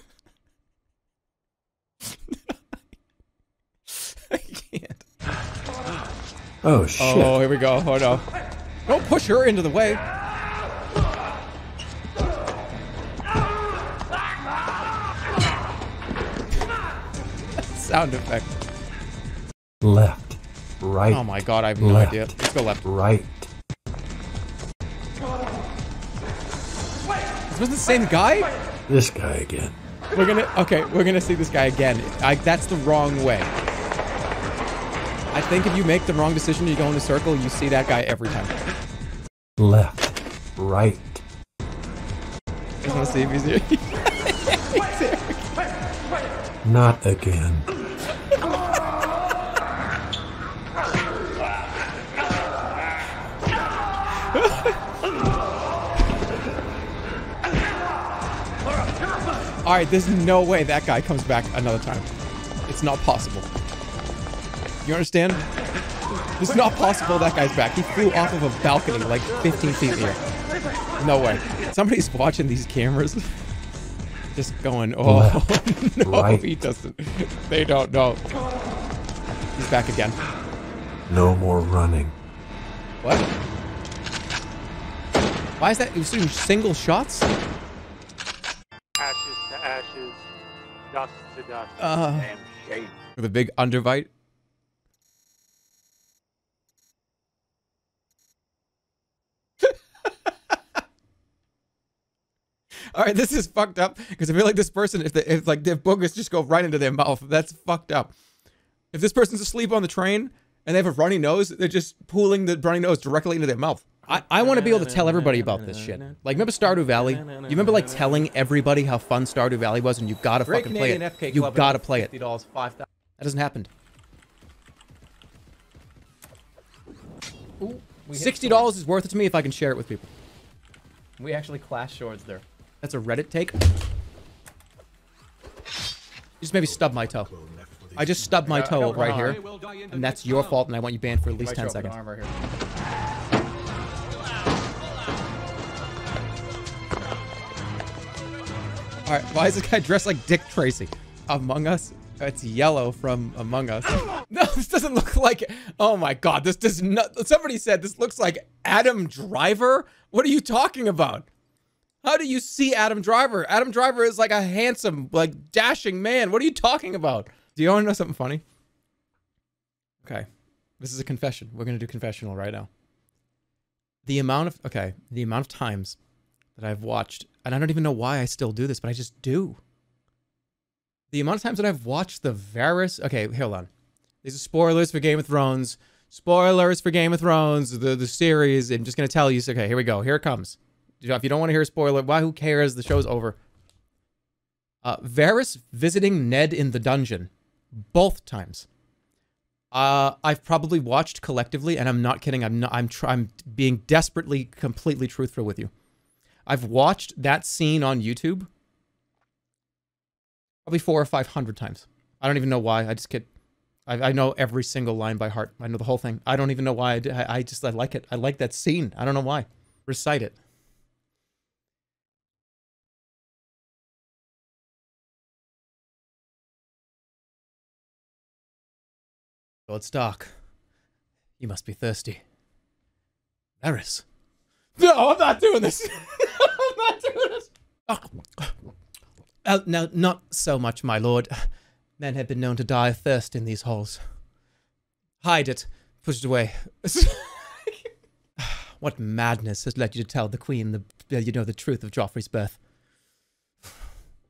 [SPEAKER 9] Oh shit.
[SPEAKER 1] Oh, here we go. Oh no. Don't push her into the way. [laughs] Sound effect.
[SPEAKER 9] Left. Right.
[SPEAKER 1] Oh my god, I have no
[SPEAKER 9] left,
[SPEAKER 1] idea. Let's go left.
[SPEAKER 9] Right.
[SPEAKER 1] Is this the same guy?
[SPEAKER 9] This guy again.
[SPEAKER 1] We're gonna okay, we're gonna see this guy again. I, that's the wrong way. I think if you make the wrong decision, you go in a circle, you see that guy every time.
[SPEAKER 9] Left. Right.
[SPEAKER 1] Just wanna see if he's here. He's here.
[SPEAKER 9] Not again.
[SPEAKER 1] All right, there's no way that guy comes back another time. It's not possible. You understand? It's not possible that guy's back. He flew off of a balcony like 15 feet in the air. No way. Somebody's watching these cameras. Just going, oh,
[SPEAKER 9] Left, [laughs]
[SPEAKER 1] no,
[SPEAKER 9] right.
[SPEAKER 1] he doesn't. They don't know. He's back again.
[SPEAKER 9] No more running.
[SPEAKER 1] What? Why is that? He was shooting single shots?
[SPEAKER 12] Ashes to ashes, dust to dust.
[SPEAKER 1] Uh,
[SPEAKER 12] Damn shame.
[SPEAKER 1] with a big underbite. All right, this is fucked up because I feel like this person, if the, if like their boogers just go right into their mouth, that's fucked up. If this person's asleep on the train and they have a runny nose, they're just pooling the runny nose directly into their mouth. I, I want to be able to tell everybody about this shit. Like, remember Stardew Valley? You remember like telling everybody how fun Stardew Valley was, and you gotta
[SPEAKER 5] Great
[SPEAKER 1] fucking play
[SPEAKER 5] Canadian
[SPEAKER 1] it.
[SPEAKER 5] FK
[SPEAKER 1] You gotta play it.
[SPEAKER 5] Fifty dollars, five thousand.
[SPEAKER 1] That hasn't happened.
[SPEAKER 5] We hit
[SPEAKER 1] Sixty dollars is worth it to me if I can share it with people.
[SPEAKER 5] We actually clash swords there.
[SPEAKER 1] That's a Reddit take. Just maybe stub my toe. I just stubbed my
[SPEAKER 5] I got- I
[SPEAKER 1] toe right here, and that's your fault, and I want you banned for at least ten
[SPEAKER 5] show up an
[SPEAKER 1] seconds.
[SPEAKER 5] arm right here.
[SPEAKER 1] All right, why is this guy dressed like Dick Tracy? Among Us? It's yellow from Among Us. [laughs] No, this doesn't look like. Oh my God, this does not. Somebody said this looks like Adam Driver. What are you talking about? How do you see Adam Driver? Adam Driver is like a handsome, like dashing man. What are you talking about? Do you want to know something funny? Okay, this is a confession. We're gonna do confessional right now. The amount of okay, the amount of times that I've watched, and I don't even know why I still do this, but I just do. The amount of times that I've watched the Varys. Okay, hold on. These are spoilers for Game of Thrones. Spoilers for Game of Thrones, the the series. I'm just gonna tell you. Okay, here we go. Here it comes. If you don't want to hear a spoiler, why? Who cares? The show's over. Uh, Varys visiting Ned in the dungeon, both times. Uh, I've probably watched collectively, and I'm not kidding. I'm not. I'm. Tr- I'm being desperately, completely truthful with you. I've watched that scene on YouTube probably four or five hundred times. I don't even know why. I just get. I, I know every single line by heart. I know the whole thing. I don't even know why. I, I just I like it. I like that scene. I don't know why. Recite it. It's dark. You must be thirsty. Varys. No, I'm not doing this. [laughs] I'm not doing this. Oh. Uh, no, not so much, my lord. Men have been known to die of thirst in these halls. Hide it. Push it away. [laughs] what madness has led you to tell the queen the uh, you know the truth of Joffrey's birth?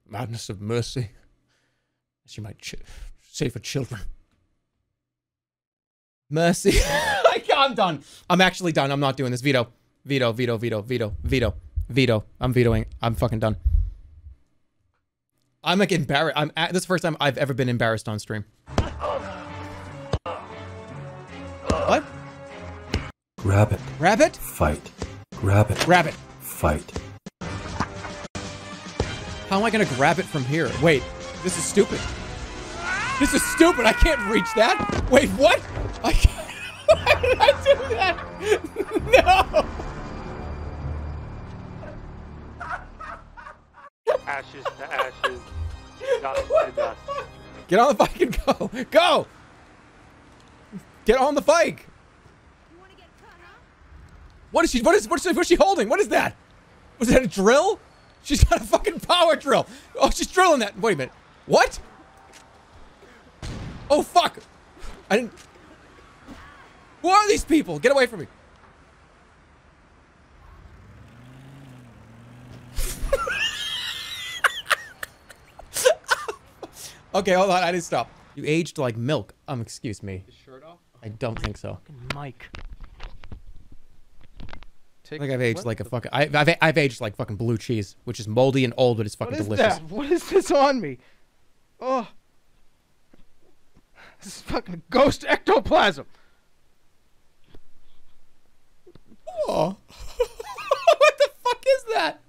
[SPEAKER 1] Madness of mercy. She might ch- say for children. Mercy. [laughs] I'm done. I'm actually done. I'm not doing this. Veto. Veto, veto, veto, veto, veto, veto. I'm vetoing. I'm fucking done. I'm like embarrassed. I'm at, this is the first time I've ever been embarrassed on stream. What?
[SPEAKER 9] Grab it.
[SPEAKER 1] Grab it?
[SPEAKER 9] Fight. Grab it.
[SPEAKER 1] Grab it.
[SPEAKER 9] Fight.
[SPEAKER 1] How am I gonna grab it from here? Wait, this is stupid. This is stupid. I can't reach that. Wait, what? I can't. [laughs] Why did I do that? No.
[SPEAKER 12] Ashes to ashes, dust to dust.
[SPEAKER 1] Get on the bike and go. Go. Get on the bike. What is she? What is? What is? What's she holding? What is that? Was that a drill? She's got a fucking power drill. Oh, she's drilling that. Wait a minute. What? Oh fuck! I didn't. Who are these people? Get away from me! [laughs] okay, hold on. I didn't stop. You aged like milk. Um, excuse me.
[SPEAKER 4] shirt off?
[SPEAKER 1] I don't think so.
[SPEAKER 4] Mike.
[SPEAKER 1] I think I've aged like a fucking. I, I've I've aged like fucking blue cheese, which is moldy and old, but it's fucking
[SPEAKER 4] What is
[SPEAKER 1] delicious.
[SPEAKER 4] that? [laughs] What is this on me? Oh. This is fucking ghost ectoplasm.
[SPEAKER 1] Oh. [laughs] what the fuck is that?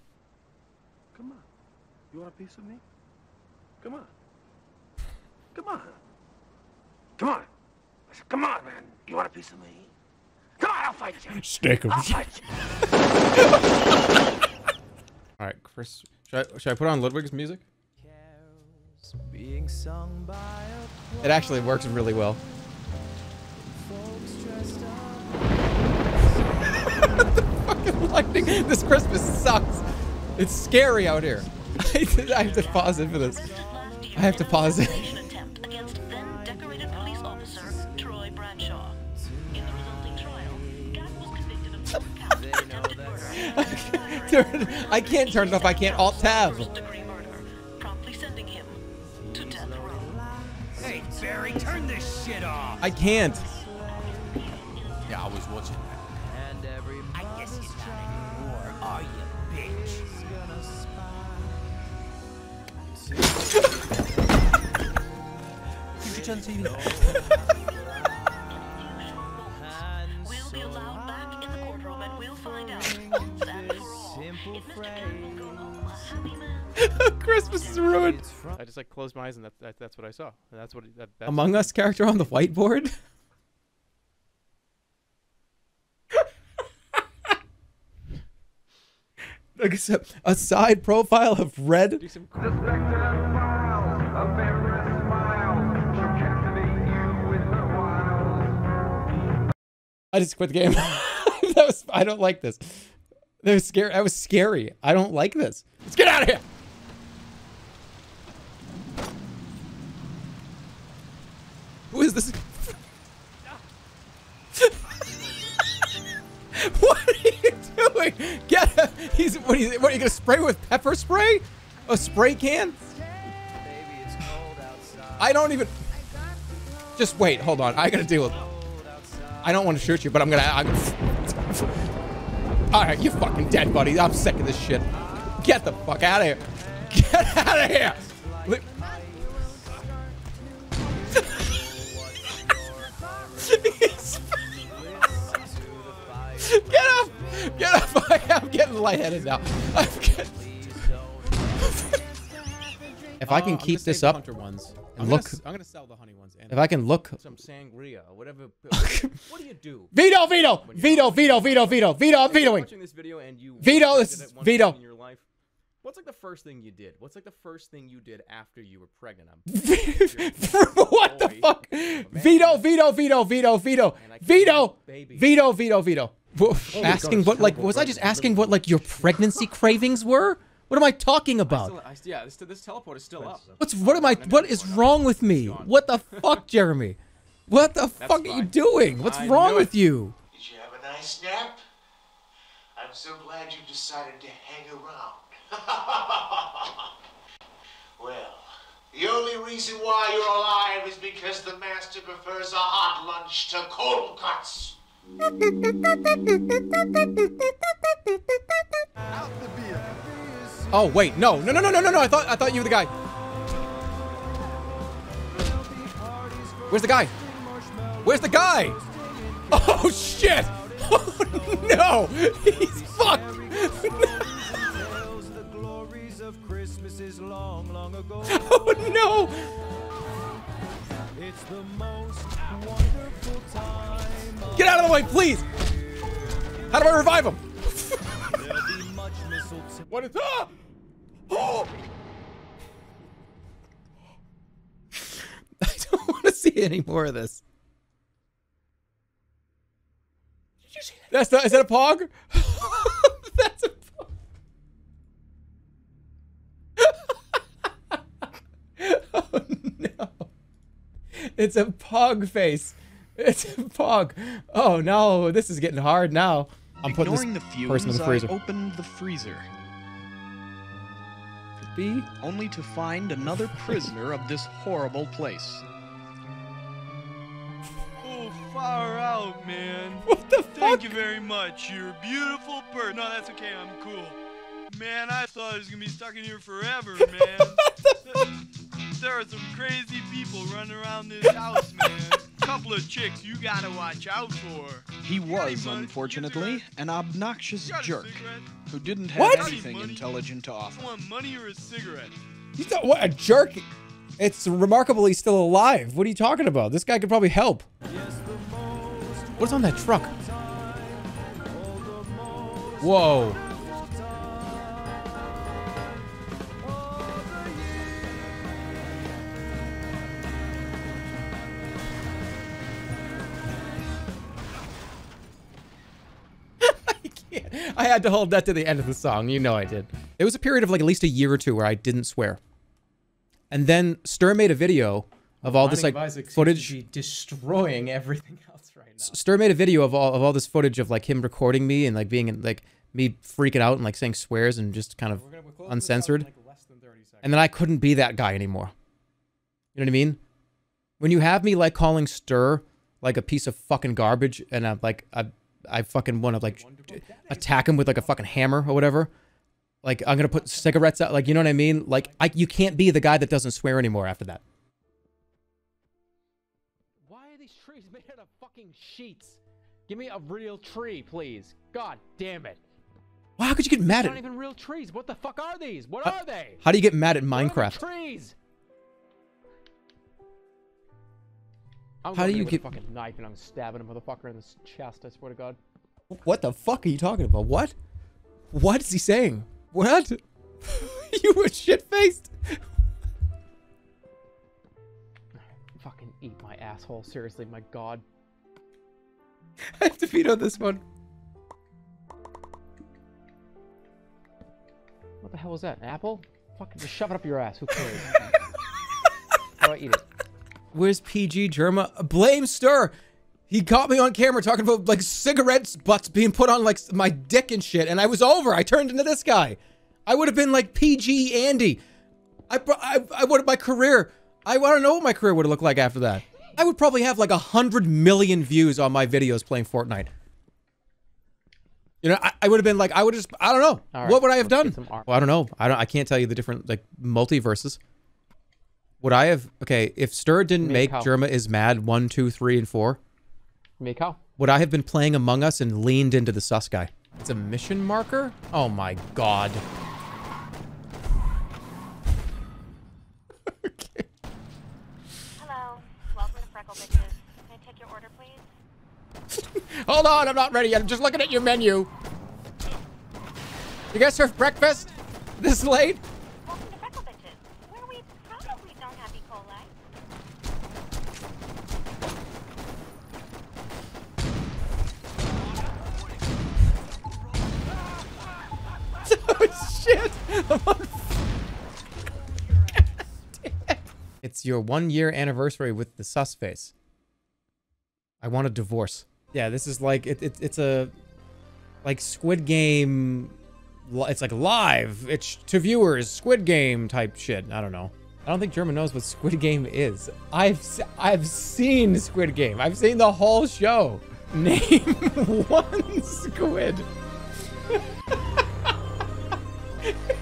[SPEAKER 7] Come on. You want a piece of me? Come on. Come on. Come on. I said, come on, man. You want a piece of me? Come on, I'll fight you.
[SPEAKER 1] Steak 'em.
[SPEAKER 7] I'll fight you. [laughs]
[SPEAKER 1] All right, Chris. Should I, should I put on Ludwig's music? It actually works really well. the [laughs] fucking lightning. This Christmas sucks. It's scary out here. [laughs] I have to pause it for this. I have to pause it.
[SPEAKER 15] decorated police officer Troy Bradshaw. In the resulting trial, Gap was convicted of double count attempted murder,
[SPEAKER 1] Turn- [laughs] I can't turn it off. I can't alt tab. I can't.
[SPEAKER 16] Yeah, I was watching that.
[SPEAKER 4] And every
[SPEAKER 16] I guess you're not anymore, are you, bitch?
[SPEAKER 4] You should turn the TV
[SPEAKER 15] We'll be allowed back in the courtroom and we'll find out once and for all if Mr. Kent will go home a happy man.
[SPEAKER 1] Christmas is ruined.
[SPEAKER 4] I just like closed my eyes and that, that that's what I saw. And that's what that, that's
[SPEAKER 1] Among Us character on the whiteboard. [laughs] Like a, s- a side profile of red. I just quit the game. [laughs] that was I don't like this. That was scary. That was scary. I don't like this. Let's get out of here. Who is this? [laughs] what are you doing? Get he's what are, you, what are you gonna spray with pepper spray? A spray can? I don't even just wait, hold on. I gotta deal with I don't want to shoot you, but I'm gonna I'm Alright, you fucking dead, buddy. I'm sick of this shit. Get the fuck out of here. Get out of here. I'm getting lightheaded now. [laughs] Getting... [laughs] if I can uh, keep this up, and
[SPEAKER 5] I'm
[SPEAKER 1] look.
[SPEAKER 5] Gonna, I'm gonna sell the honey ones. And
[SPEAKER 1] If I can look.
[SPEAKER 5] some [laughs] sangria, whatever. what do you do?
[SPEAKER 1] Veto, veto, veto, veto, veto, veto, veto. I'm vetoing.
[SPEAKER 5] Watching this video and you
[SPEAKER 1] Veto
[SPEAKER 5] were
[SPEAKER 1] is-
[SPEAKER 5] pregnant at one
[SPEAKER 1] veto.
[SPEAKER 5] In your life, what's like the first thing you did? What's like the first thing you did after you were pregnant? I'm
[SPEAKER 1] what the fuck? Veto, veto, veto, veto, veto, veto, veto, veto, veto. Wha-
[SPEAKER 5] Oh
[SPEAKER 1] Asking what, like, was I just asking what, like, your pregnancy cravings were? What am I talking about?
[SPEAKER 5] Still- I- yeah, this, this teleport is still up.
[SPEAKER 1] What's what am I? What is wrong with me? What the fuck, Jeremy? What the fuck are you doing? What's
[SPEAKER 5] I
[SPEAKER 1] wrong with you?
[SPEAKER 17] Did you have a nice nap? I'm so glad you decided to hang around. [laughs] well, the only reason why you're alive is because the master prefers a hot lunch to cold cuts.
[SPEAKER 1] Oh wait, no, no, no, no, no, no, no! I thought I thought you were the guy. Where's the guy? Where's the guy? Oh shit! Oh [laughs] no! He's fucked! [laughs] Oh no! Get out of the way, please! How do I revive him? what is ah? Oh! I don't [laughs] want to see any more of this. Did you see that? That's not, is that a pog? [laughs] That's a pog. [laughs] oh no. It's a pog face. It's a pog. Oh no, this is getting hard now. I'm putting
[SPEAKER 18] Ignoring
[SPEAKER 1] this
[SPEAKER 18] the fumes,
[SPEAKER 1] person in the freezer.
[SPEAKER 18] I opened the freezer.
[SPEAKER 1] B?
[SPEAKER 18] Only to find another prisoner of this horrible place.
[SPEAKER 19] Oh, far out, man.
[SPEAKER 1] What the fuck?
[SPEAKER 19] Thank you very much. You're a beautiful person. No, that's okay. I'm cool. Man, I thought I was gonna be stuck in here forever, [laughs] man. There are some crazy people running around this [laughs] house, man. Couple of chicks you gotta watch out for.
[SPEAKER 18] He was, unfortunately, an obnoxious jerk who didn't have
[SPEAKER 1] What?
[SPEAKER 18] anything intelligent to offer.
[SPEAKER 19] You want money or a cigarette?
[SPEAKER 1] You thought what a jerk? It's remarkable he's still alive. What are you talking about? This guy could probably help. What's on that truck? Whoa. I had to hold that to the end of the song. You know I did. It was a period of like at least a year or two where I didn't swear. And then Star made a video of all this like
[SPEAKER 5] Binding of Isaac seems to
[SPEAKER 1] footage.
[SPEAKER 5] destroying [laughs] everything else right now.
[SPEAKER 1] Star made a video of all of all this footage of like him recording me and like being in, like me freaking out and like saying swears and just kind of uncensored. And then I couldn't be that guy anymore. You know what I mean? When you have me like calling Star like a piece of fucking garbage and I'm like I I fucking want to like attack him with like a fucking hammer or whatever. Like I'm gonna put cigarettes out. Like you know what I mean? Like I you can't be the guy that doesn't swear anymore after that.
[SPEAKER 20] Why are these trees made out of fucking sheets? Give me a real tree, please. God damn it.
[SPEAKER 1] Wow, how could you get mad at?
[SPEAKER 20] not even real trees. What the fuck are these? What
[SPEAKER 1] How-
[SPEAKER 20] are they?
[SPEAKER 1] How do you get mad at Minecraft?
[SPEAKER 20] trees. I'm
[SPEAKER 1] How do you
[SPEAKER 20] with a fucking knife and I'm stabbing a motherfucker in the chest? I swear to God.
[SPEAKER 1] What the fuck are you talking about? What? What is he saying? What? [laughs] you were shit faced. [laughs]
[SPEAKER 20] Fucking eat my asshole. Seriously, my God. [laughs]
[SPEAKER 1] I have to feed veto this one.
[SPEAKER 20] What the hell was that? An apple? Fucking just shove it up your ass. Who cares? How do I eat it?
[SPEAKER 1] Where's PG Jerma? Blame Star. He caught me on camera talking about like cigarettes butts being put on like my dick and shit, and I was over. I turned into this guy. I would have been like PG Andy. I I, I would my career. I want to know what my career would have looked like after that. I would probably have like a hundred million views on my videos playing Fortnite. You know, I, I would have been like, I would just, I don't know.
[SPEAKER 20] Right,
[SPEAKER 1] what would I have done?
[SPEAKER 20] get some art.
[SPEAKER 1] Well, I don't know. I don't. I can't tell you the different like multiverses. Would I have okay, if Star didn't make, Jerma is mad one, two, three, and four?
[SPEAKER 20] Make how?
[SPEAKER 1] Would I have been playing Among Us and leaned into the sus guy? It's a mission marker? Oh my god. [laughs]
[SPEAKER 15] Hello. Welcome to Freckle Bitches. I take your order, please?
[SPEAKER 1] [laughs] Hold on, I'm not ready yet. I'm just looking at your menu. You guys serve breakfast? This late? Your one year anniversary with the sus face. I want a divorce. Yeah, this is like it, it it's a like Squid Game. It's like live. It's to viewers. Squid Game type shit. I don't know. I don't think German knows what Squid Game is. I've I've seen Squid Game. I've seen the whole show. [laughs] Name [laughs] one squid. [laughs]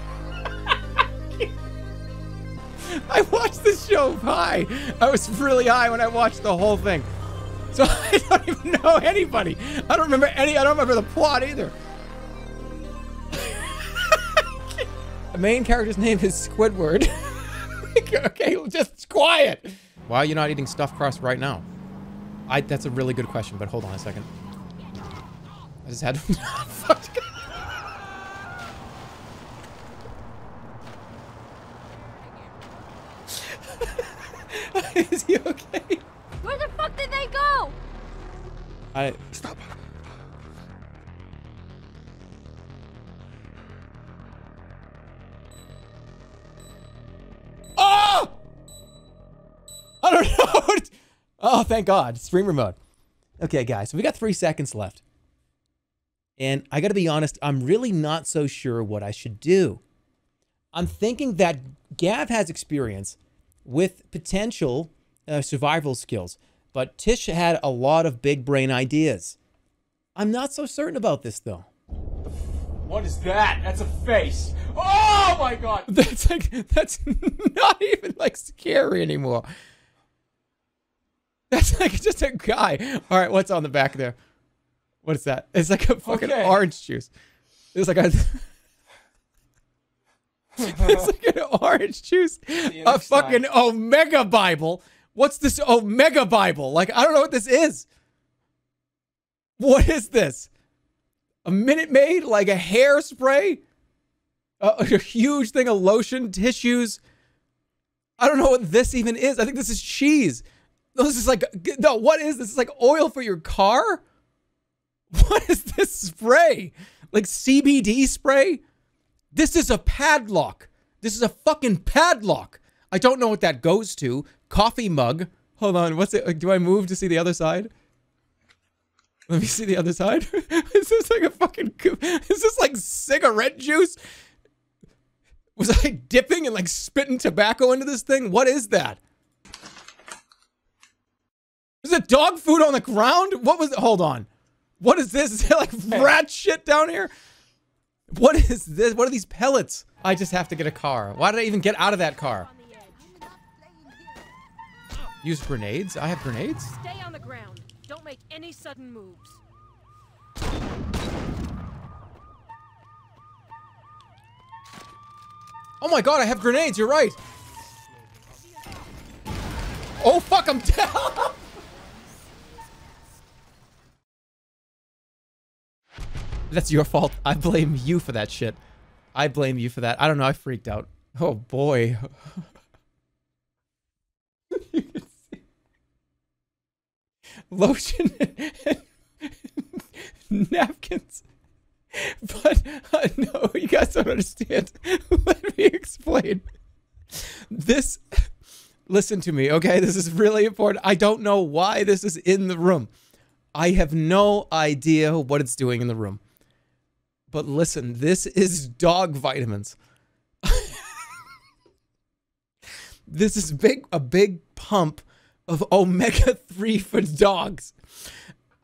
[SPEAKER 1] I watched the show high. I was really high when I watched the whole thing. So [laughs] I don't even know anybody. I don't remember any, I don't remember the plot either. [laughs] the main character's name is Squidward. [laughs] okay, just quiet. Why are you not eating stuffed crust right now? I, that's a really good question, but hold on a second. I just had. Fuck. [laughs] Is he okay?
[SPEAKER 2] Where the fuck did they go?
[SPEAKER 1] I stop. Oh! I don't [laughs] know. oh, thank God. Streamer mode. Okay, guys, we got three seconds left. And I got to be honest, I'm really not so sure what I should do. I'm thinking that Gav has experience with potential uh, survival skills, but Tish had a lot of big brain ideas. I'm not so certain about this, though.
[SPEAKER 5] What is that? That's a face. Oh my god! [laughs]
[SPEAKER 1] That's like that's not even like scary anymore. That's like just a guy. All right, what's on the back there? What is that? It's like a fucking
[SPEAKER 5] Okay.
[SPEAKER 1] orange juice. It's like a. [laughs] [laughs] it's like an orange juice. A
[SPEAKER 5] time.
[SPEAKER 1] fucking Omega Bible. What's this Omega Bible? Like I don't know what this is. What is this? A Minute Maid? Like a hairspray? A, [laughs] a huge thing of lotion, tissues. I don't know what this even is. I think this is cheese. No, this is like no. What is this? It's like oil for your car. [laughs] What is this spray? Like CBD spray? This is a padlock. This is a fucking padlock. I don't know what that goes to. Coffee mug. Hold on. What's it? Uh, do I move to see the other side? Let me see the other side. [laughs] is this like a fucking? Is this like cigarette juice? Was I dipping and like spitting tobacco into this thing? What is that? Is it dog food on the ground? What was it? Hold on. What is this? [laughs] Is there like rat shit down here? What is this? What are these pellets? I just have to get a car. Why did I even get out of that car? Use grenades? I have grenades?
[SPEAKER 21] Stay on the ground. Don't make any sudden moves.
[SPEAKER 1] Oh my god, I have grenades. You're right. Oh fuck, I'm [laughs] down. That's your fault. I blame you for that shit. I blame you for that. I don't know. I freaked out. Oh boy. [laughs] Lotion and [laughs] napkins. But uh, no, you guys don't understand. [laughs] Let me explain. This, listen to me, okay? This is really important. I don't know why this is in the room. I have no idea what it's doing in the room. But listen, this is dog vitamins. this is big a big pump of omega 3 for dogs.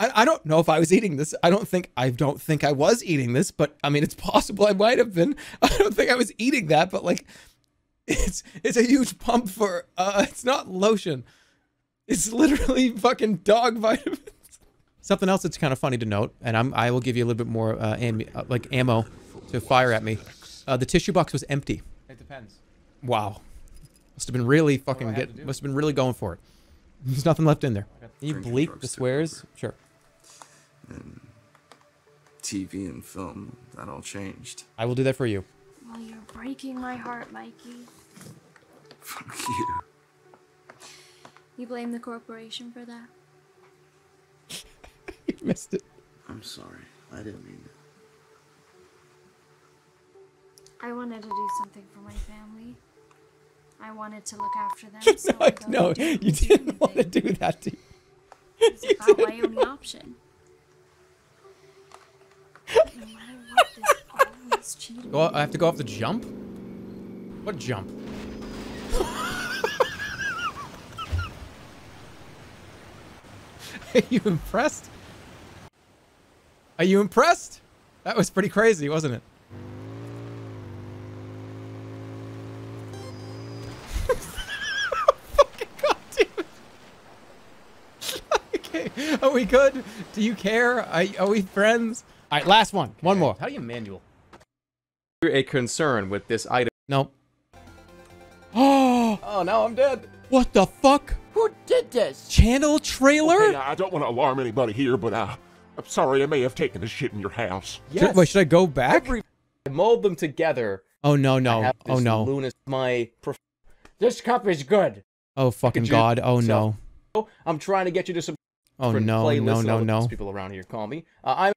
[SPEAKER 1] I, I don't know if I was eating this. I don't think I don't think I was eating this, but I mean it's possible I might have been. [laughs] I don't think I was eating that, but like it's it's a huge pump for uh it's not lotion. It's literally fucking dog [laughs] vitamins. Something else that's kind of funny to note, and I'm I will give you a little bit more uh, am, uh like ammo to fire at me. Uh, the tissue box was empty.
[SPEAKER 5] It depends.
[SPEAKER 1] Wow. Must have been really fucking get. Must have been really going for it. There's nothing left in there. Can you bleep the swears? Sure.
[SPEAKER 22] and TV and film, that all changed.
[SPEAKER 1] I will do that for you.
[SPEAKER 2] Well, you're breaking my heart, Mikey.
[SPEAKER 22] Fuck you.
[SPEAKER 2] You blame the corporation for that?
[SPEAKER 1] You [laughs] missed it.
[SPEAKER 22] I'm sorry. I didn't mean it.
[SPEAKER 2] I wanted to do something for my family. I wanted to look after them. [laughs] so
[SPEAKER 1] no,
[SPEAKER 2] I
[SPEAKER 1] I- no,
[SPEAKER 2] do
[SPEAKER 1] you didn't want to do that to
[SPEAKER 2] It's about my only option. No what, there's.
[SPEAKER 1] Go, I have to go off the jump? What jump? [laughs] Are you impressed? Are you impressed? That was pretty crazy, wasn't it? Fucking goddamn it. okay, are we good? Do you care? Are, are we friends? All right, last one. One more.
[SPEAKER 20] How do you manual? A concern with this item.
[SPEAKER 1] Nope. Oh, [gasps]
[SPEAKER 20] Oh, now I'm dead.
[SPEAKER 1] what the fuck?
[SPEAKER 8] Who did this?
[SPEAKER 1] Channel trailer?
[SPEAKER 23] Okay, I don't want to alarm anybody here, but uh, I'm sorry I may have taken a shit in your house.
[SPEAKER 1] Should, wait, should I go back?
[SPEAKER 20] Every I mold them together.
[SPEAKER 1] oh no,
[SPEAKER 20] I
[SPEAKER 1] no. Oh no.
[SPEAKER 20] Lunas, my prof-
[SPEAKER 8] This cup is good.
[SPEAKER 1] Oh fucking god. Oh
[SPEAKER 20] So-
[SPEAKER 1] no.
[SPEAKER 20] I'm trying to get you to some
[SPEAKER 1] Oh no, no, no, no.
[SPEAKER 20] People around here call me. Uh, I'm.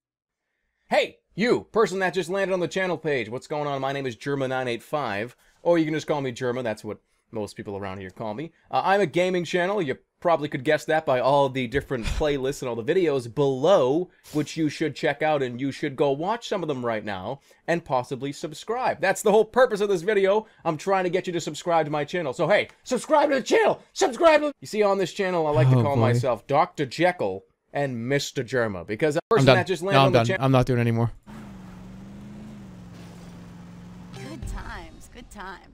[SPEAKER 20] Hey, you person that just landed on the channel page. What's going on? My name is Jerma985, or you can just call me Jerma. That's what most people around here call me. Uh, I'm a gaming channel. You probably could guess that by all the different [laughs] playlists and all the videos below, which you should check out and you should go watch some of them right now and possibly subscribe. That's the whole purpose of this video. I'm trying to get you to subscribe to my channel. So hey, subscribe to the channel. Subscribe. To... You see, on this channel, I like to
[SPEAKER 1] Oh,
[SPEAKER 20] call
[SPEAKER 1] boy.
[SPEAKER 20] myself Dr. Jekyll and Mr. Jerma because a
[SPEAKER 1] I'm
[SPEAKER 20] person that just
[SPEAKER 1] No,
[SPEAKER 20] landed
[SPEAKER 1] I'm
[SPEAKER 20] on the channel.
[SPEAKER 1] I'm not doing it anymore.
[SPEAKER 24] Good times, good times.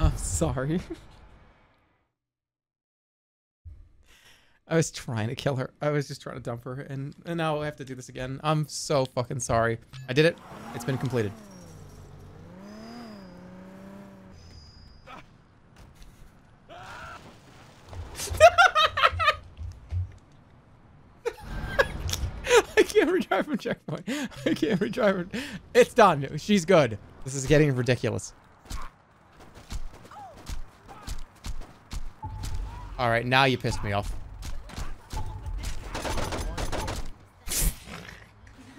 [SPEAKER 1] I'm sorry. I was trying to kill her. I was just trying to dump her, and, and now I have to do this again. I'm so fucking sorry. I did it. It's been completed. [laughs] I can't retry from checkpoint. I can't retry from... It's done. She's good. This is getting ridiculous. All right, now you pissed me off. [sighs]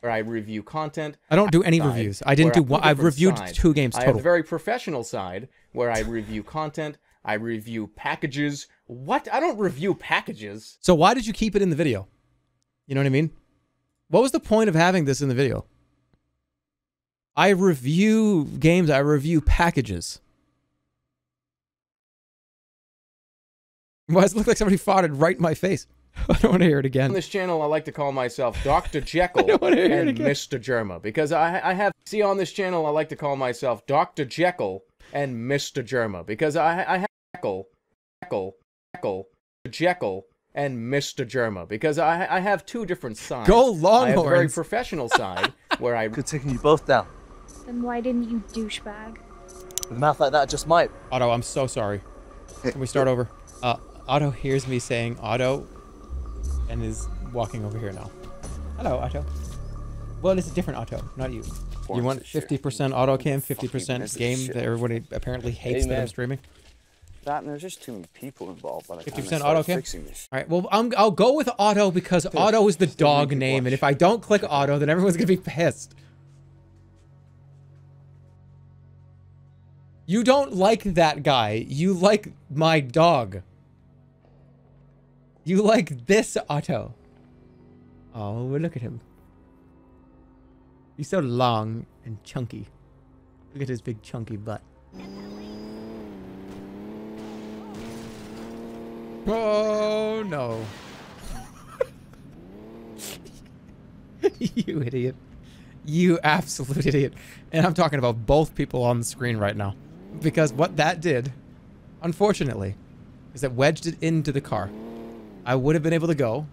[SPEAKER 20] where I review content.
[SPEAKER 1] I don't do any
[SPEAKER 20] side,
[SPEAKER 1] reviews. I didn't do one-
[SPEAKER 20] have a
[SPEAKER 1] I've reviewed
[SPEAKER 20] side.
[SPEAKER 1] two games total.
[SPEAKER 20] I have a very professional side where I review content. I review packages. What? I don't review packages.
[SPEAKER 1] So why did you keep it in the video? You know what I mean? What was the point of having this in the video? I review games, I review packages. Why does it look like somebody farted right in my face? [laughs] I don't want to hear it again.
[SPEAKER 20] On this channel, I like to call myself Dr. [laughs] Jekyll
[SPEAKER 1] wanna hear it
[SPEAKER 20] and. Mr. Jerma because I, I have. See, on this channel, I like to call myself Dr. Jekyll and Mr. Jerma because I, I have Jekyll, Jekyll, Jekyll, Jekyll, and Mr. Jerma because I, I have two different sides.
[SPEAKER 1] Go
[SPEAKER 20] I have the very professional side [laughs] where I.
[SPEAKER 25] Could taking you both down.
[SPEAKER 2] Then why didn't you douchebag?
[SPEAKER 25] With a mouth like that, I just might.
[SPEAKER 1] Otto, I'm so sorry. Can we start over? Uh, Otto hears me saying Otto and is walking over here now. Hello, Otto. Well, it's a different Otto, not you. You want 50% auto cam, 50% game that everybody apparently hates that I'm streaming?
[SPEAKER 6] That and there's just too many people involved. By the
[SPEAKER 1] 50%
[SPEAKER 6] started
[SPEAKER 1] auto cam?
[SPEAKER 6] fixing this.
[SPEAKER 1] All right, well, I'm, I'll go with Otto because Otto is the dog name, and if I don't click Otto, then everyone's going to be pissed. You don't like that guy. You like my dog. You like this Otto. Oh, look at him. He's so long and chunky. Look at his big chunky butt. Oh no. [laughs] you idiot. You absolute idiot. And I'm talking about both people on the screen right now. Because what that did, unfortunately, is that wedged it into the car. I would have been able to go,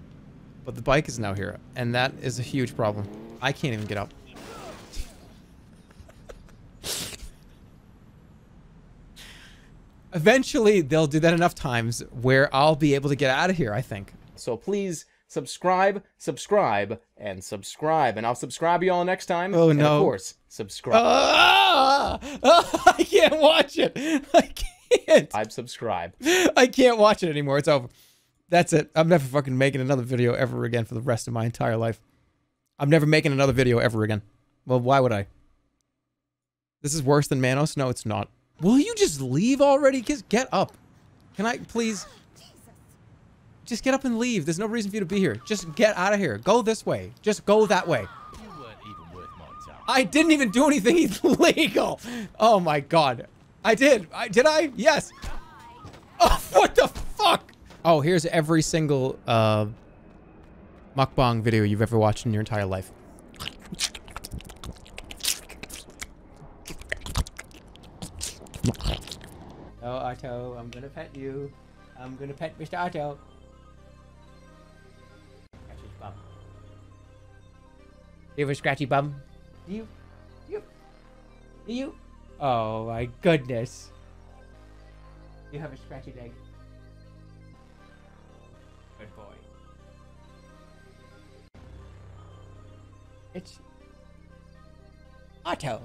[SPEAKER 1] but the bike is now here. And that is a huge problem. I can't even get up. Eventually, they'll do that enough times where I'll be able to get out of here, I think.
[SPEAKER 20] So please subscribe, subscribe, and subscribe. And I'll subscribe you all next time.
[SPEAKER 1] Oh,
[SPEAKER 20] and
[SPEAKER 1] no.
[SPEAKER 20] of course, subscribe.
[SPEAKER 1] Ah! Ah, [laughs] I can't watch it. I can't.
[SPEAKER 20] I've subscribed.
[SPEAKER 1] I can't watch it anymore. It's over. That's it. I'm never fucking making another video ever again for the rest of my entire life. I'm never making another video ever again. Well, why would I? This is worse than Manos? No, it's not. Will you just leave already? Just get up. Can I please? Just get up and leave. There's no reason for you to be here. Just get out of here. Go this way. Just go that way. I didn't even do anything [laughs] illegal. Oh my god. I did. I did I? Yes. Oh, what the fuck? Oh, here's every single uh mukbang video you've ever watched in your entire life. Oh, Otto, I'm gonna pet you. I'm gonna pet Mr. Otto. You have a scratchy bum? Do you? Do you? Do you? Oh my goodness. You have a scratchy leg. Good boy. It's Otto.